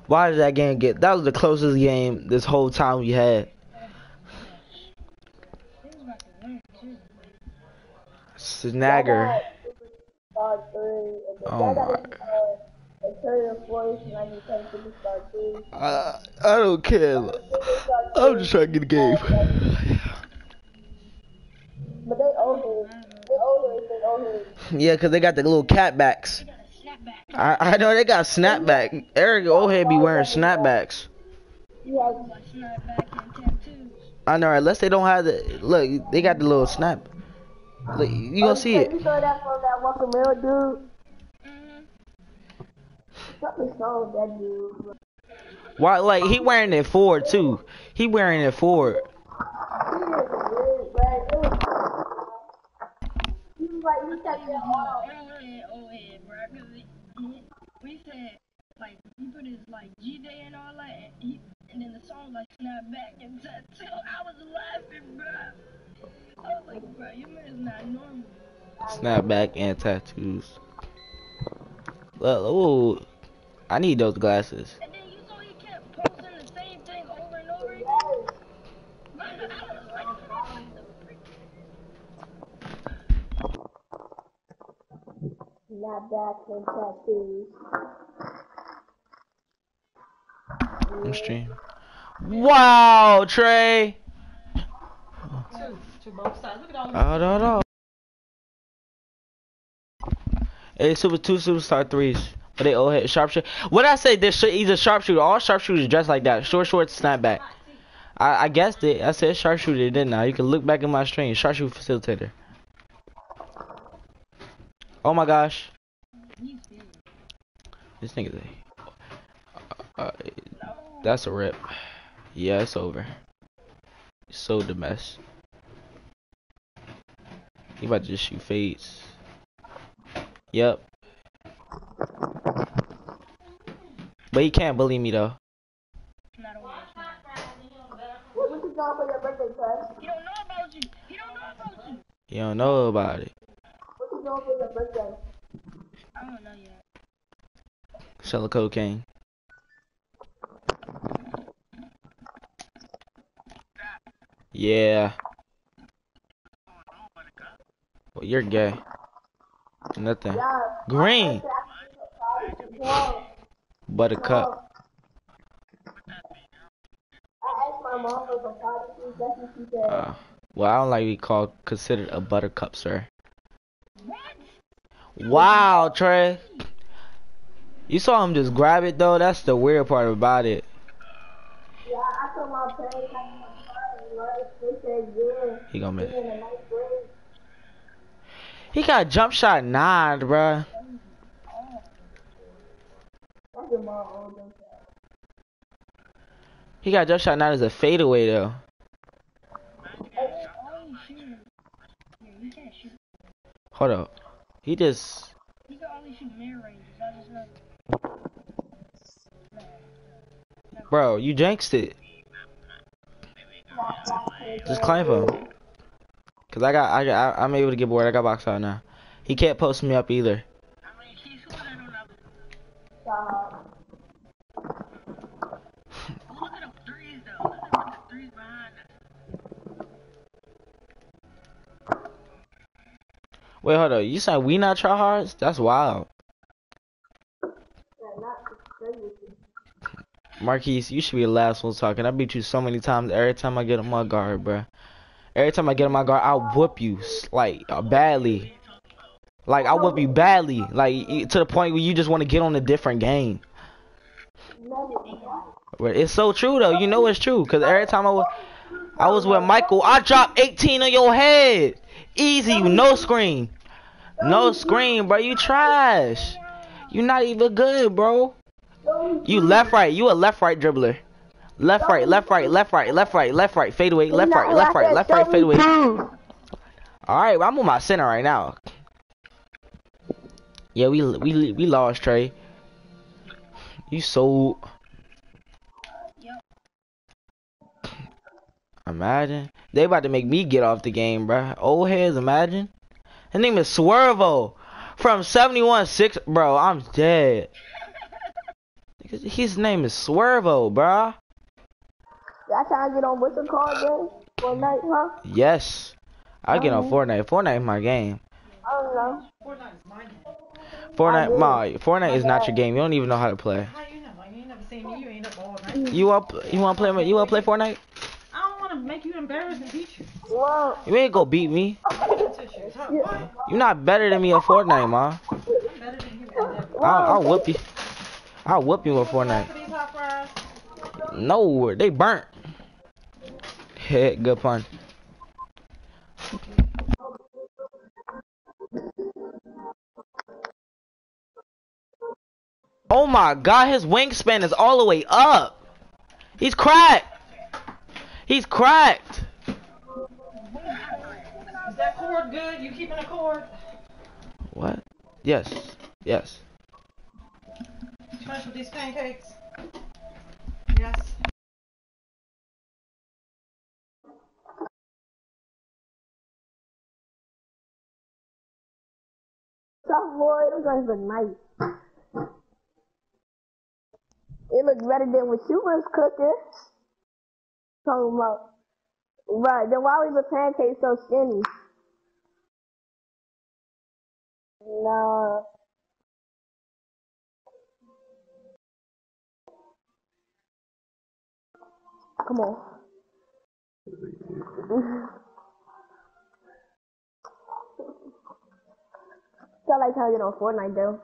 Why did that game get? That was the closest game this whole time we had. They was about to win, too. Snagger. Star 3. And then Oh my. Interior Force 97 Superstar 3. I I don't care. I'm just trying to get the game. But they older. They older. They older. Yeah, cause they got the little catbacks. They got a snapback. I I know they got snapback. Eric Ohead be wearing snapbacks. He has Like snapback and tattoos. I know, unless they don't have the look. They got the little snap. Look, you gonna see it. You saw that from that Walker Mill dude? Something wrong that dude. Why? Like he wearing it forward too. He wearing it forward. He is it was. He was like, he said that all. Ohead, Ohead, bro. Cause he, he, we said, like, he put his, like, G-Day and all that, and, and then the song, snapback and tattoo. I was laughing, bro. I was like, bro, your man is not normal. Snapback and tattoos. Well, ooh, I need those glasses. And then you saw he kept posting the same thing over and over again. Bro, I was like, what the freak? Not back and tattoos. I'm stream. Wow, Trey. Two, to both sides. Look at all Oh, no, no. Hey, super two superstar threes. They all hit sharpshooter. What I say? This he's a sharpshooter. All sharpshooters dress like that. Short shorts, snapback. I, I guessed it. I said sharpshooter, didn't I? You can look back in my stream. Sharpshooter facilitator. Oh my gosh. This nigga. Uh, that's a rip. Yeah, it's over. So the mess. He about to just shoot fades. Yep. But he can't bully me though. He don't know about you. He don't know about you. You don't know about it. What you doing for your birthday? I don't know yet. Sell cocaine. Yeah. Well, you're gay. Nothing. Green. Buttercup. I asked my mom for photography. That's what she said. Uh, well, I don't like to be called considered a buttercup, sir. Wow, Trey. You saw him just grab it though. That's the weird part about it. yeah, I told my parents I had my He got jump shot nine, bruh. He got jump shot nine as a fadeaway though. Hold up. He just. Bro, you jinxed it. Just climb him. Cause I got, I got, I, I'm able to get bored. I got box out now. He can't post me up either. On. Wait, hold up. You said we not tryhards? That's wild. Marquise, you should be the last one talking. I beat you so many times every time I get on my guard, bruh. Every time I get on my guard, I'll whoop you, like, uh, badly. Like, I'll whoop you badly. Like, to the point where you just want to get on a different game. But it's so true, though. You know it's true. Because every time I was, I was with Michael, I dropped 18 on your head. Easy, no screen. No screen, bro. You trash. You're not even good, bro. You left right. You a left right dribbler. Left right, left right, left right, left right, left right, fade away, left right, left right, left right, fade away. All right, I'm on my center right now. Yeah, we we we lost Trey. You so. Imagine they about to make me get off the game, bruh. Old heads, imagine. His name is Swervo from 71 6. Bro, I'm dead. His name is Swervo, bruh. Y'all trying to get on what's it called game? One night, huh? Yes. I get on mm-hmm. Fortnite. Fortnite is my game. I don't know. Fortnite, my Fortnite is not your game. You don't even know how to play. How you know? You ain't never seen me. You ain't up all night. You want you want to play? You want to play Fortnite? I don't want to make you embarrassed and beat you. Well, You ain't go beat me. You're not better than me at Fortnite, ma. I'm better than you at I'll, I'll whoop you. I'll whoop you with Fortnite. For these hot fries, No, they burnt. Hit, good pun. Oh my god, his wingspan is all the way up. He's cracked. He's cracked. is that cord good? You keeping a cord? What? Yes. Yes. Finish with these pancakes. Yes. Tough boy, those guys look nice. It look better than what you was cooking. Talking about. Right, then why was the pancake so skinny? Nah. Come on. Like trying to get on Fortnite though.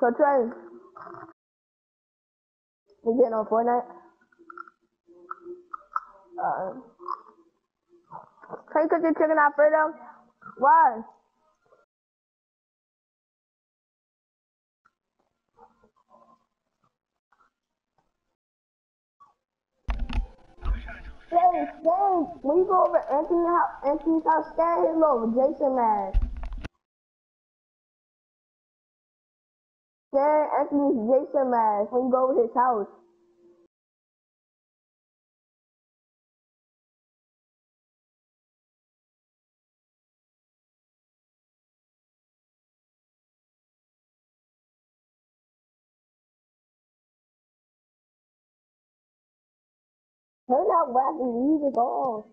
So Trey, you getting on Fortnite? Uh, Trey, cook your chicken Alfredo? Why? Hey, Shane, when you go over Anthony house, Anthony's house, scan his little Jason mask. Scan Anthony's Jason mask when you go over his house. Turn that wacky music off.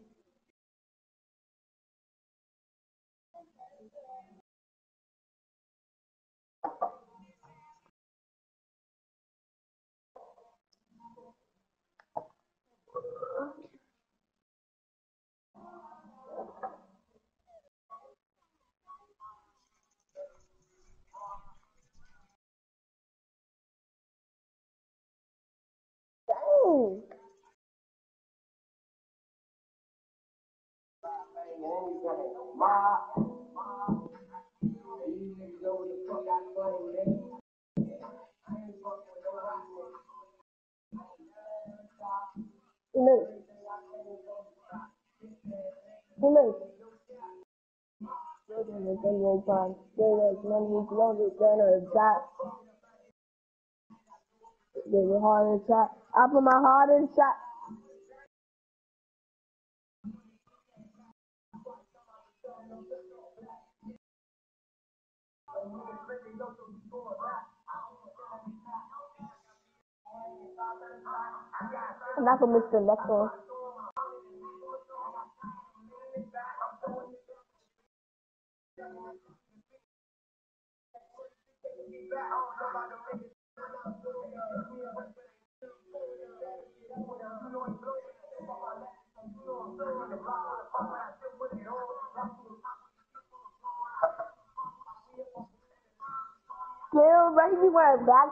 Dang. Money loaded gunner shot. I put my harder shot. Not gonna miss the next one. Still, he be wearing back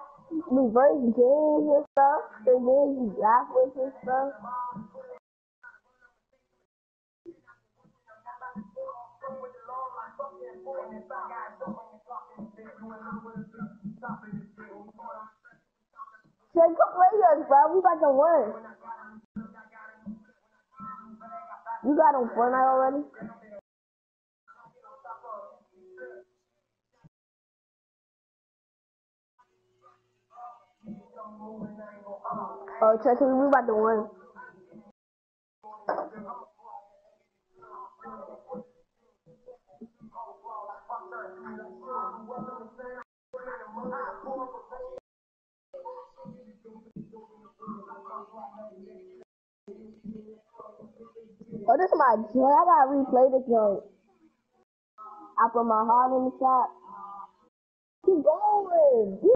reverse jeans and stuff. The jeans he backwards and stuff. Say, come play us, bro. We about to win. You got on Fortnite already? Oh, check it. We about to win. Oh, this is my joint. I gotta replay this joint. I put my heart in the shot. Keep going. You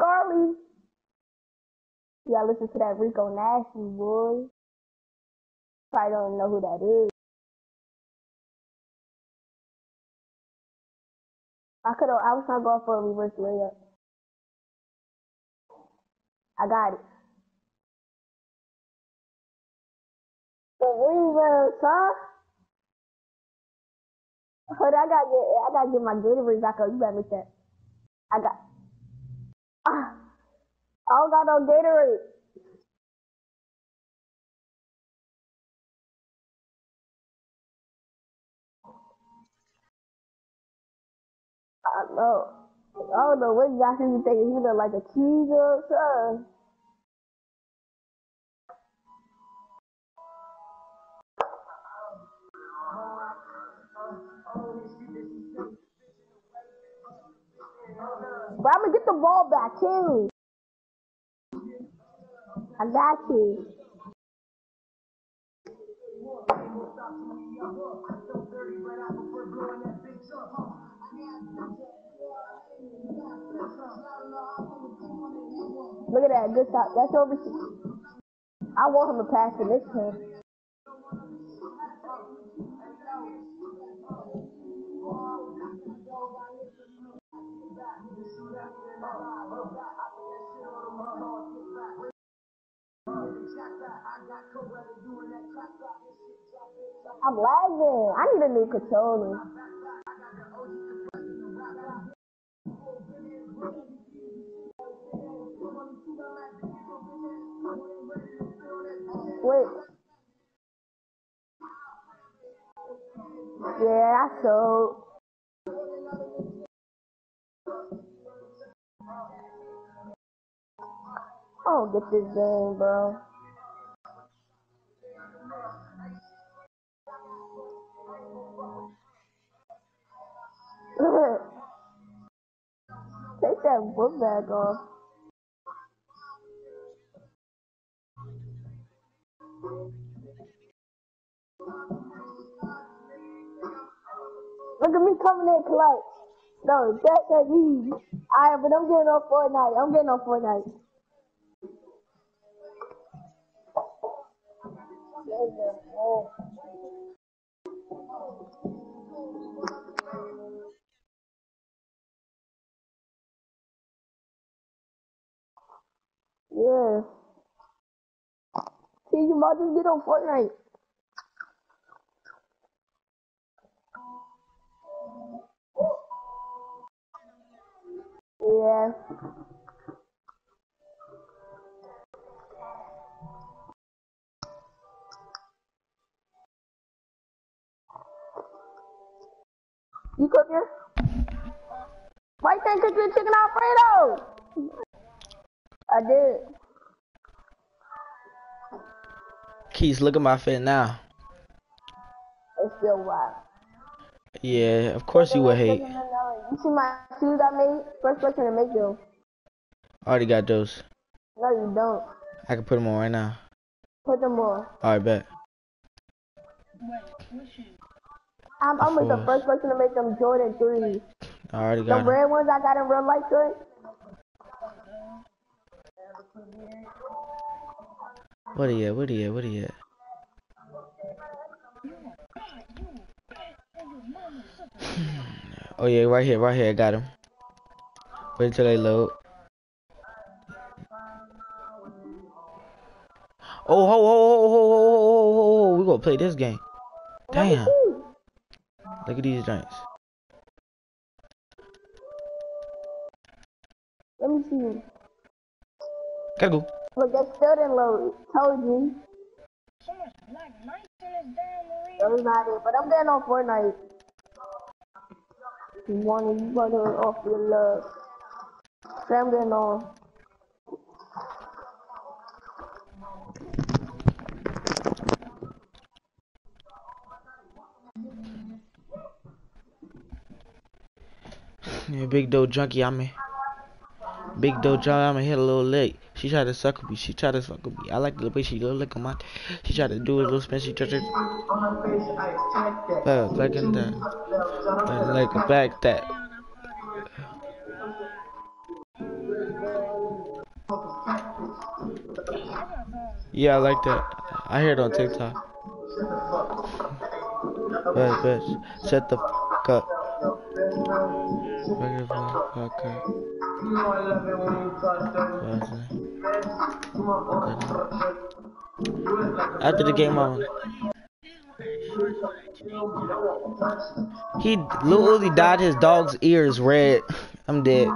Carly. Yeah, listen to that Rico Nasty boy. Probably don't know who that is. I could have. I was trying to go for a reverse layup. I got it. The reverse, huh? Hold I gotta get. I gotta get my Gatorade back up. You better make that. I got. Ah, I don't got no Gatorade. I don't know. I don't know what Josh is thinking. He look like a cheese or something. Rama, get the ball back, Kenny. I got you. Look at that, good shot. That's over. I want him to pass to this team. I'm lagging. I need a new controller. Wait. Yeah, so. Don't get this game, bro. Take that book bag off. Look at me coming in clutch. No, that's that me. Alright, but I'm getting on Fortnite. I'm getting on Fortnite. Yeah. You might just get on Fortnite. Yeah. You cook here? Why can't you chicken Alfredo? I did. Keys, look at my fit now. It's still wild. Yeah, of course you would hate. You see my shoes I made? First person to make them. I already got those. No, you don't. I can put them on right now. Put them on. Alright, bet. Wait. I'm, I'm Of the first person to make them Jordan 3. I already The got them. red ones I got in real life, Jordan. What are you? What are you? What are you? Hmm. Oh yeah, right here, right here. I got him. Wait until they load. Oh, ho, ho, ho, ho, ho, ho, ho, ho, ho. We gonna play this game. Damn. Look at these joints. Let me see. Gotta go. Look, that still didn't load. Told you. So much black nights in this damn was not it. But I'm getting on Fortnite. You want to, to off your love. I'm getting on. Yeah, big dough junkie, I'm in. Big dough John, I'm gonna hit a little late. She tried to suck with me. She tried to fuck with me. I like the way she look like a my. She tried to do a little spin. She tried to. Uh, like in. Uh, like back that. Yeah, I like that. I hear it on TikTok. But, bitch, shut the fuck up. Shut the fuck up. After the game on. He literally dyed his dog's ears red. I'm dead.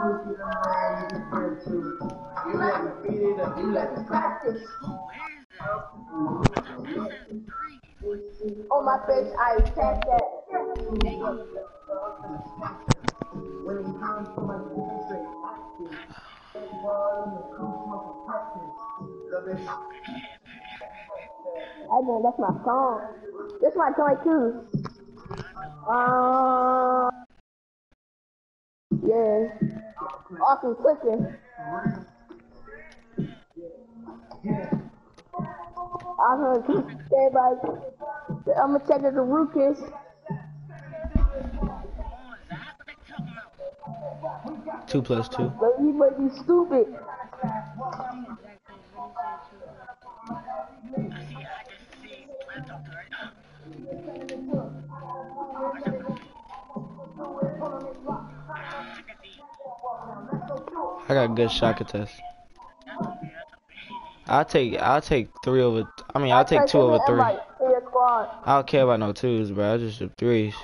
Oh my bitch, I said that. When it comes to my. I think that's my song. That's my joint too. Uh, yeah. Awesome clicking. I'm gonna everybody. I'm gonna check if the Lucas. Two plus two. But you might be stupid. I got a good shot contest. I'll take I'll take three over. I mean I'll take two over three. Invite to your squad. I don't care about no twos, bro. I just do threes.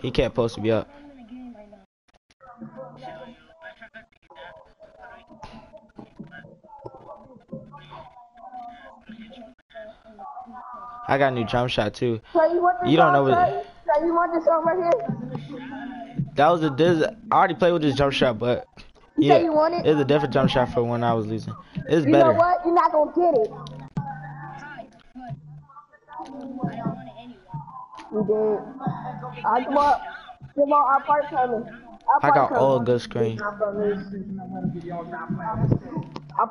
He can't post me up. I got a new jump shot too. So you You don't know what-? So you want this song right here? That was a this. I already played with this jump shot, but You yeah, you want it? it's a different jump shot for when I was losing. It's You better. know what? You're not gonna get it. I don't want it anyway. You did. I come up. Come on, our part coming. Our I got all good screen. Our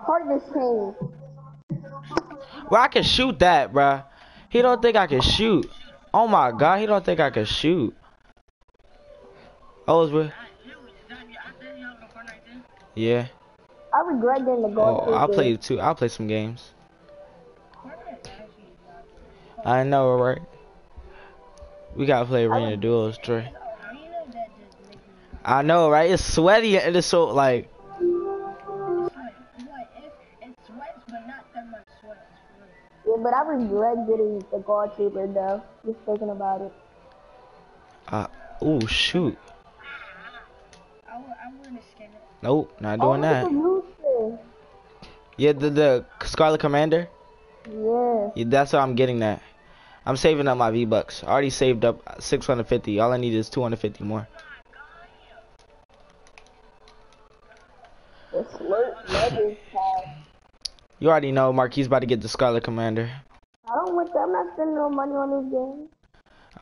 partners came. Well, I can shoot that, bruh. He don't think I can shoot. Oh my god, he don't think I can shoot. Oh, it's real. Yeah. I regret getting the gold. Oh, I'll ticket. play too. I'll play some games. I know, right? We gotta play arena duels, Trey. Arena that just makes me I know, right? It's sweaty and it's so like. But I regret getting the gold cheaper though. Just thinking about it. Uh, oh shoot. I would, I wouldn't skin it. Nope, not oh, doing look at that. the new skin. Yeah, the the Scarlet Commander. Yeah. Yeah, that's what I'm getting that. I'm saving up my V Bucks. I already saved up 650. All I need is 250 more. The slurp legends pass. You already know Marquis about to get the Scarlet Commander. I don't want that. I'm not spending no money on this game.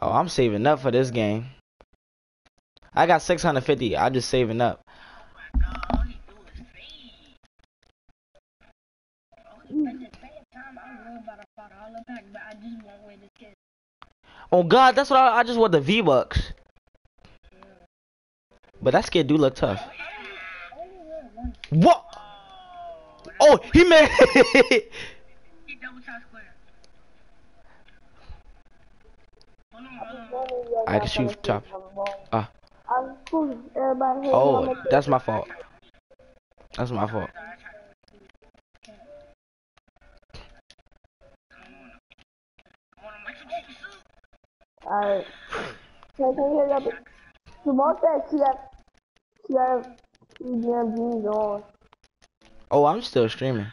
Oh, I'm saving up for this game. I got 650. I'm just saving up. At the same time, I'm real about to fight all the back, but I just want with this kid. Oh God, that's what I, I just want the V Bucks. But that skid do look tough. I only want one. What? Oh, he made. He double top square. Hold on, hold on. I can shoot top. get some more. Ah. I'm cool. Everybody here. Oh, that's my fault. That's my fault. Alright. Can, can you hear that? Jamal said she have, she EGM jeans on. Oh, I'm still streaming.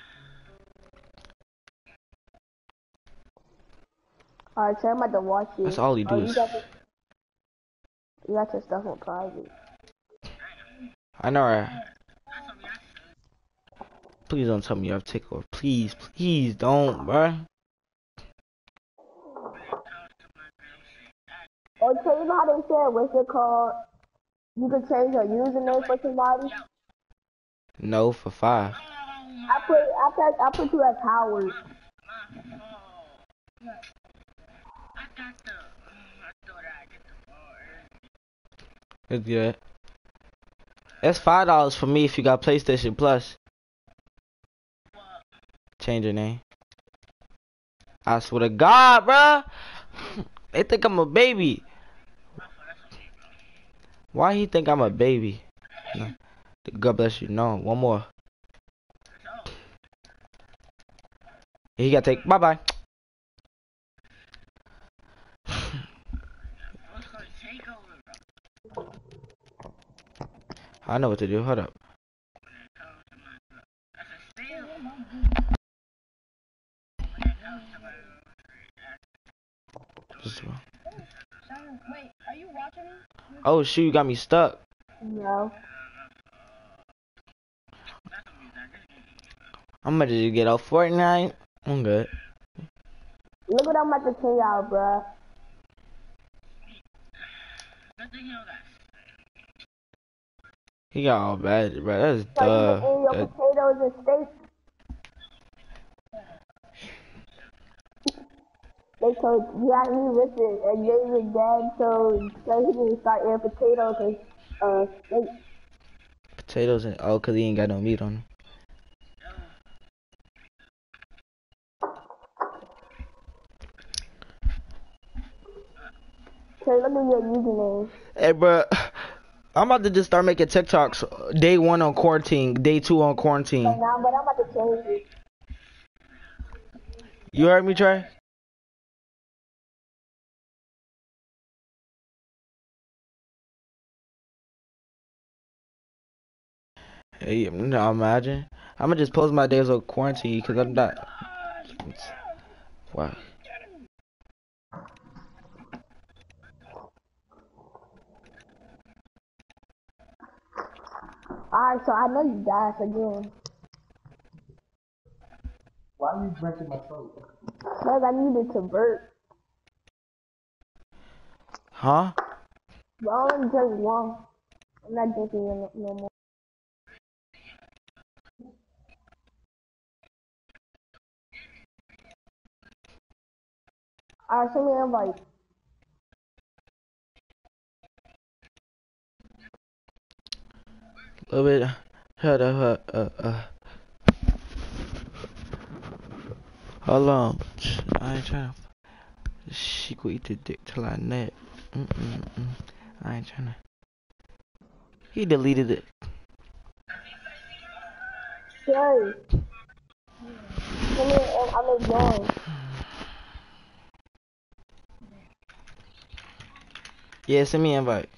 Alright, so I'm about to watch it. That's all he does. oh, you got, the, you got your stuff on private. I know, right? Please don't tell me you have takeover. Please, please don't, bruh. Oh, so you know how they said, what's it called? You can change your username for somebody. No for five. I put, I put, I put you as Howard. It's good. That's five dollars for me if you got PlayStation Plus. Change your name. I swear to God, bruh. They think I'm a baby. Why he think I'm a baby? No. God bless you. No, one more. He got to take. Bye bye. I know what to do. Hold up. Wait, are you watching me? Oh shoot, you got me stuck. No. I'm ready to get off Fortnite. I'm good. Look what I'm about to tell y'all, bruh. He got all bad, bro. That's So you duh. eating your That- potatoes and steak. They told yeah, he listen, and David dad told so he didn't start eating potatoes and uh steak. potatoes and oh, cause he ain't got no meat on him. So look at your username. Hey, bro. I'm about to just start making TikToks. Day one on quarantine, day two on quarantine. Now, but I'm about to change it. You heard me, Trey? Hey, no, imagine. I'm gonna just post my days on quarantine because I'm not. Wow. Alright, so I know you guys again. Why are you drinking my throat? Cause I needed to burp. Huh? But I only drank one. I'm not drinking it no, no more. Alright, send me an invite. A little bit. Shut up. Uh, uh, uh. Hold on. I ain't trying to. She could eat the dick till I nut. Mm mm mm. I ain't trying to. He deleted it. Sherry. Send me an I'm enjoying. Yeah, send me an invite.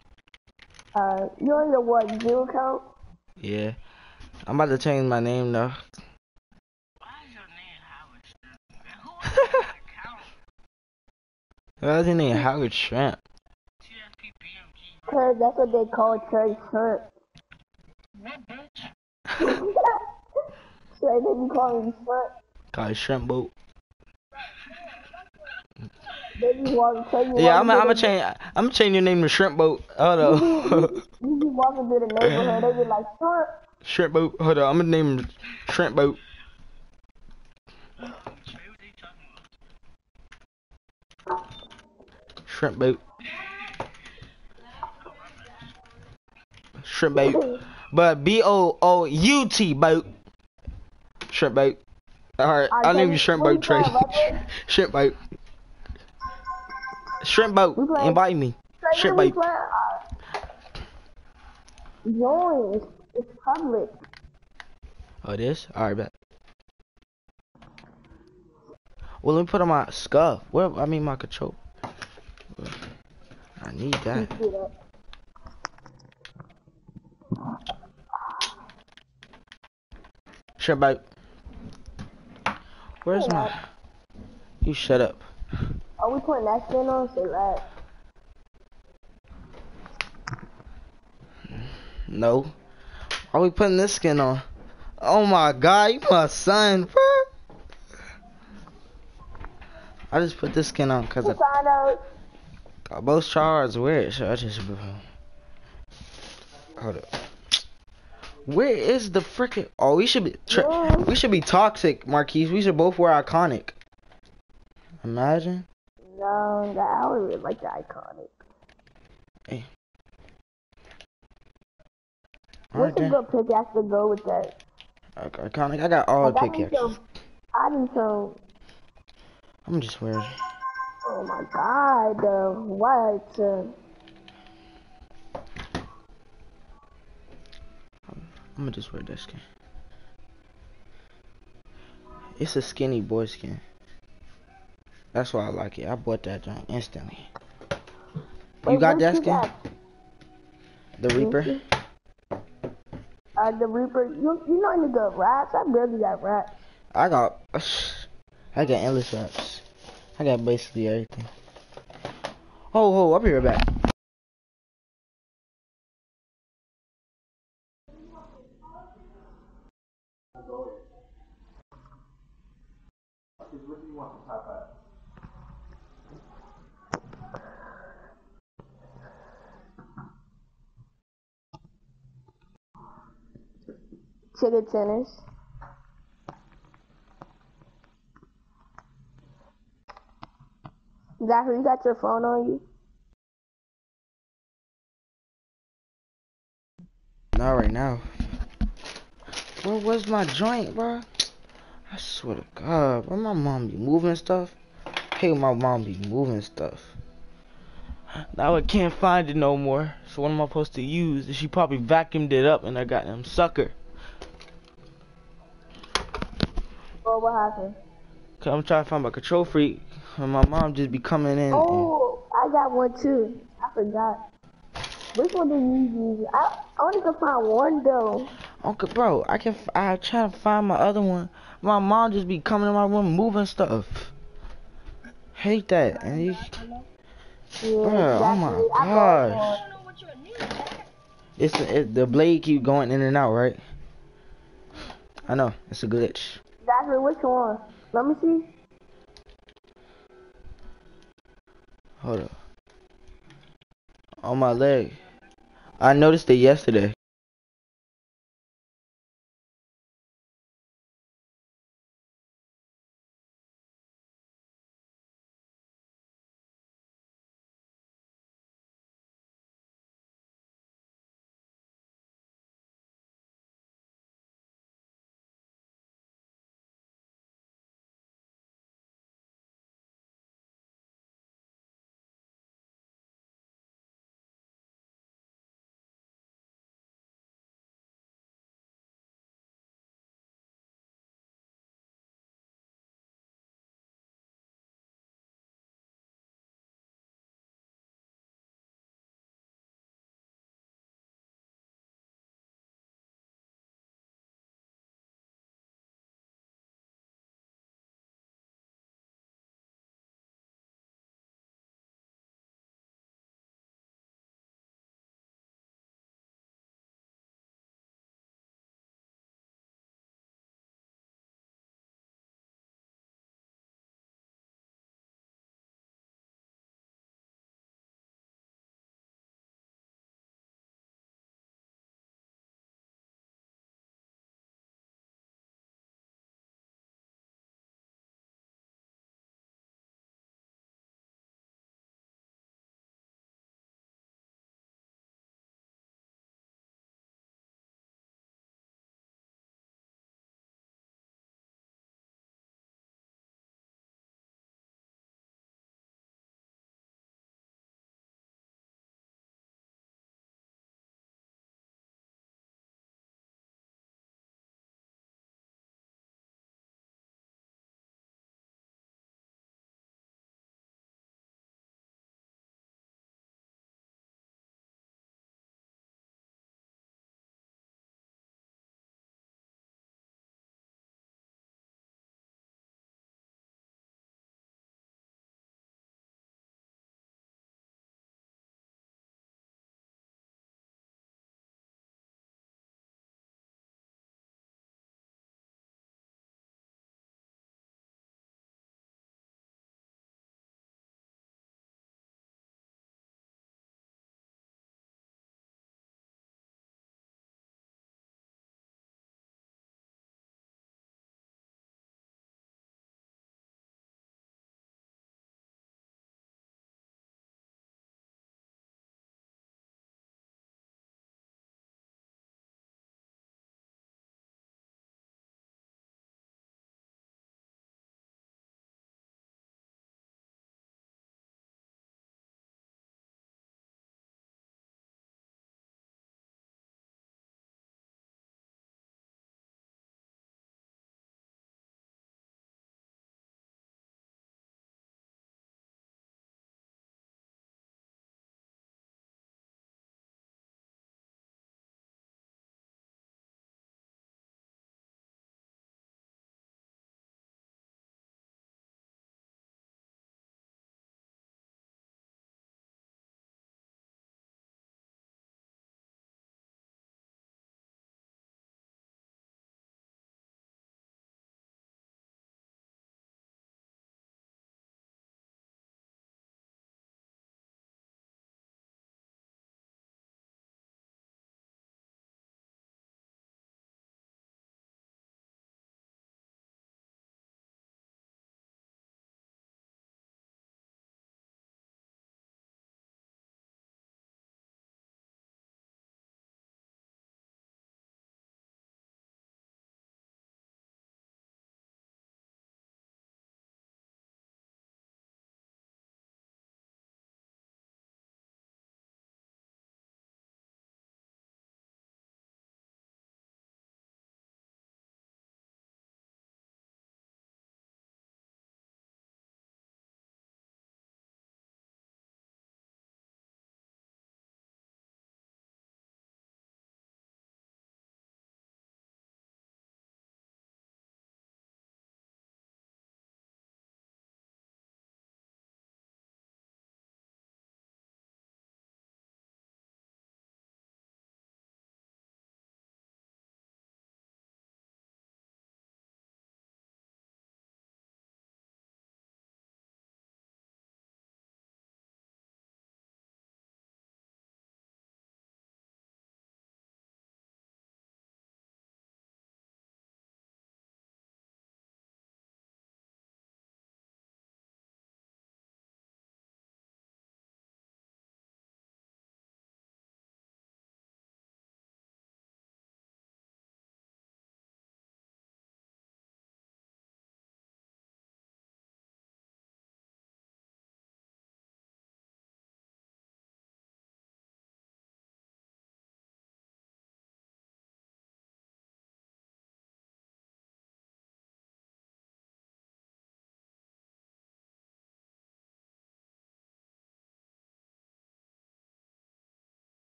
Uh, you on your what, Zoo account? Yeah. I'm about to change my name though. Why is his name Howard Shrimp? Cause that's what they call church shrimp. What bitch? so they be calling shrimp. Called Shrimp Boat. They be walking, you Yeah, I'm walking I'm through gonna change. I'm gonna change your name to Shrimp Boat. Hold on. You be walking through the neighborhood, they be like, shrimp. Shrimp Boat. Hold on. I'm gonna name him Shrimp Boat. Shrimp Boat. Shrimp Boat. But B O O U T Boat. Shrimp Boat. Alright, Alright, I'll name you Shrimp Boat Trey. Shrimp Boat. Shrimp Boat. Invite me. Shrimp Boat. Uh, Join, it's, it's public. Oh, this? Alright, bet. Well, let me put on my scuff. Where? I mean, my control. I need that? Shrimp Boat. Where's my? You shut up. Are we putting that skin on? Say that. No. Are we putting this skin on? Oh my god, you my son, bro. I just put this skin on because I Sign out. got both shards weird, so I just. Hold up. Where is the frickin' Oh, we should be. Yeah. we should be toxic, Marquise. We should both wear iconic. Imagine. That I would really like the iconic. Alright What's a then. good pickaxe to go with that? Okay, Iconic. I got all Like, need pickaxes. I need some. I'm just wearing. Oh my god, the what? Uh, I'm gonna just wear this skin. It's a skinny boy skin. That's why I like it. I bought that joint instantly. You got what that you skin? got? The Reaper? Uh, the Reaper. You you know any good rats? I barely got rats. I got. I got endless wraps. I got basically everything. Oh, oh, I'll be right back. What do you want Popeye? Chicken tennis. Zachary, you got your phone on you? Not right now. Where was my joint, bro? I swear to God, where my mom be moving stuff? Hey, my mom be moving stuff. Now I can't find it no more. So what am I supposed to use? She probably vacuumed it up and I got them sucker. What happened? Cause I'm trying to find my KontrolFreek. And my mom just be coming in. Oh, I got one too. I forgot. Which one do you use? I only can find one though. Uncle, bro, I can. f- I try to find my other one. My mom just be coming in my room moving stuff. Hate that. And you, Yeah, Bruh, oh my. Gosh. one. I don't know what you need. it's it, the blade keep going in and out, right? I know it's a glitch. Zachary, which one? Let me see. Hold up. On my leg. I noticed it yesterday.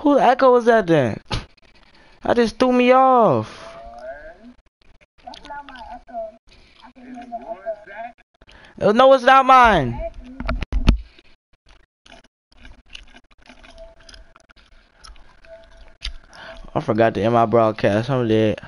Whose echo was that then? I just threw me off. The. Uh, No, it's not mine. I forgot to end my broadcast. I'm dead.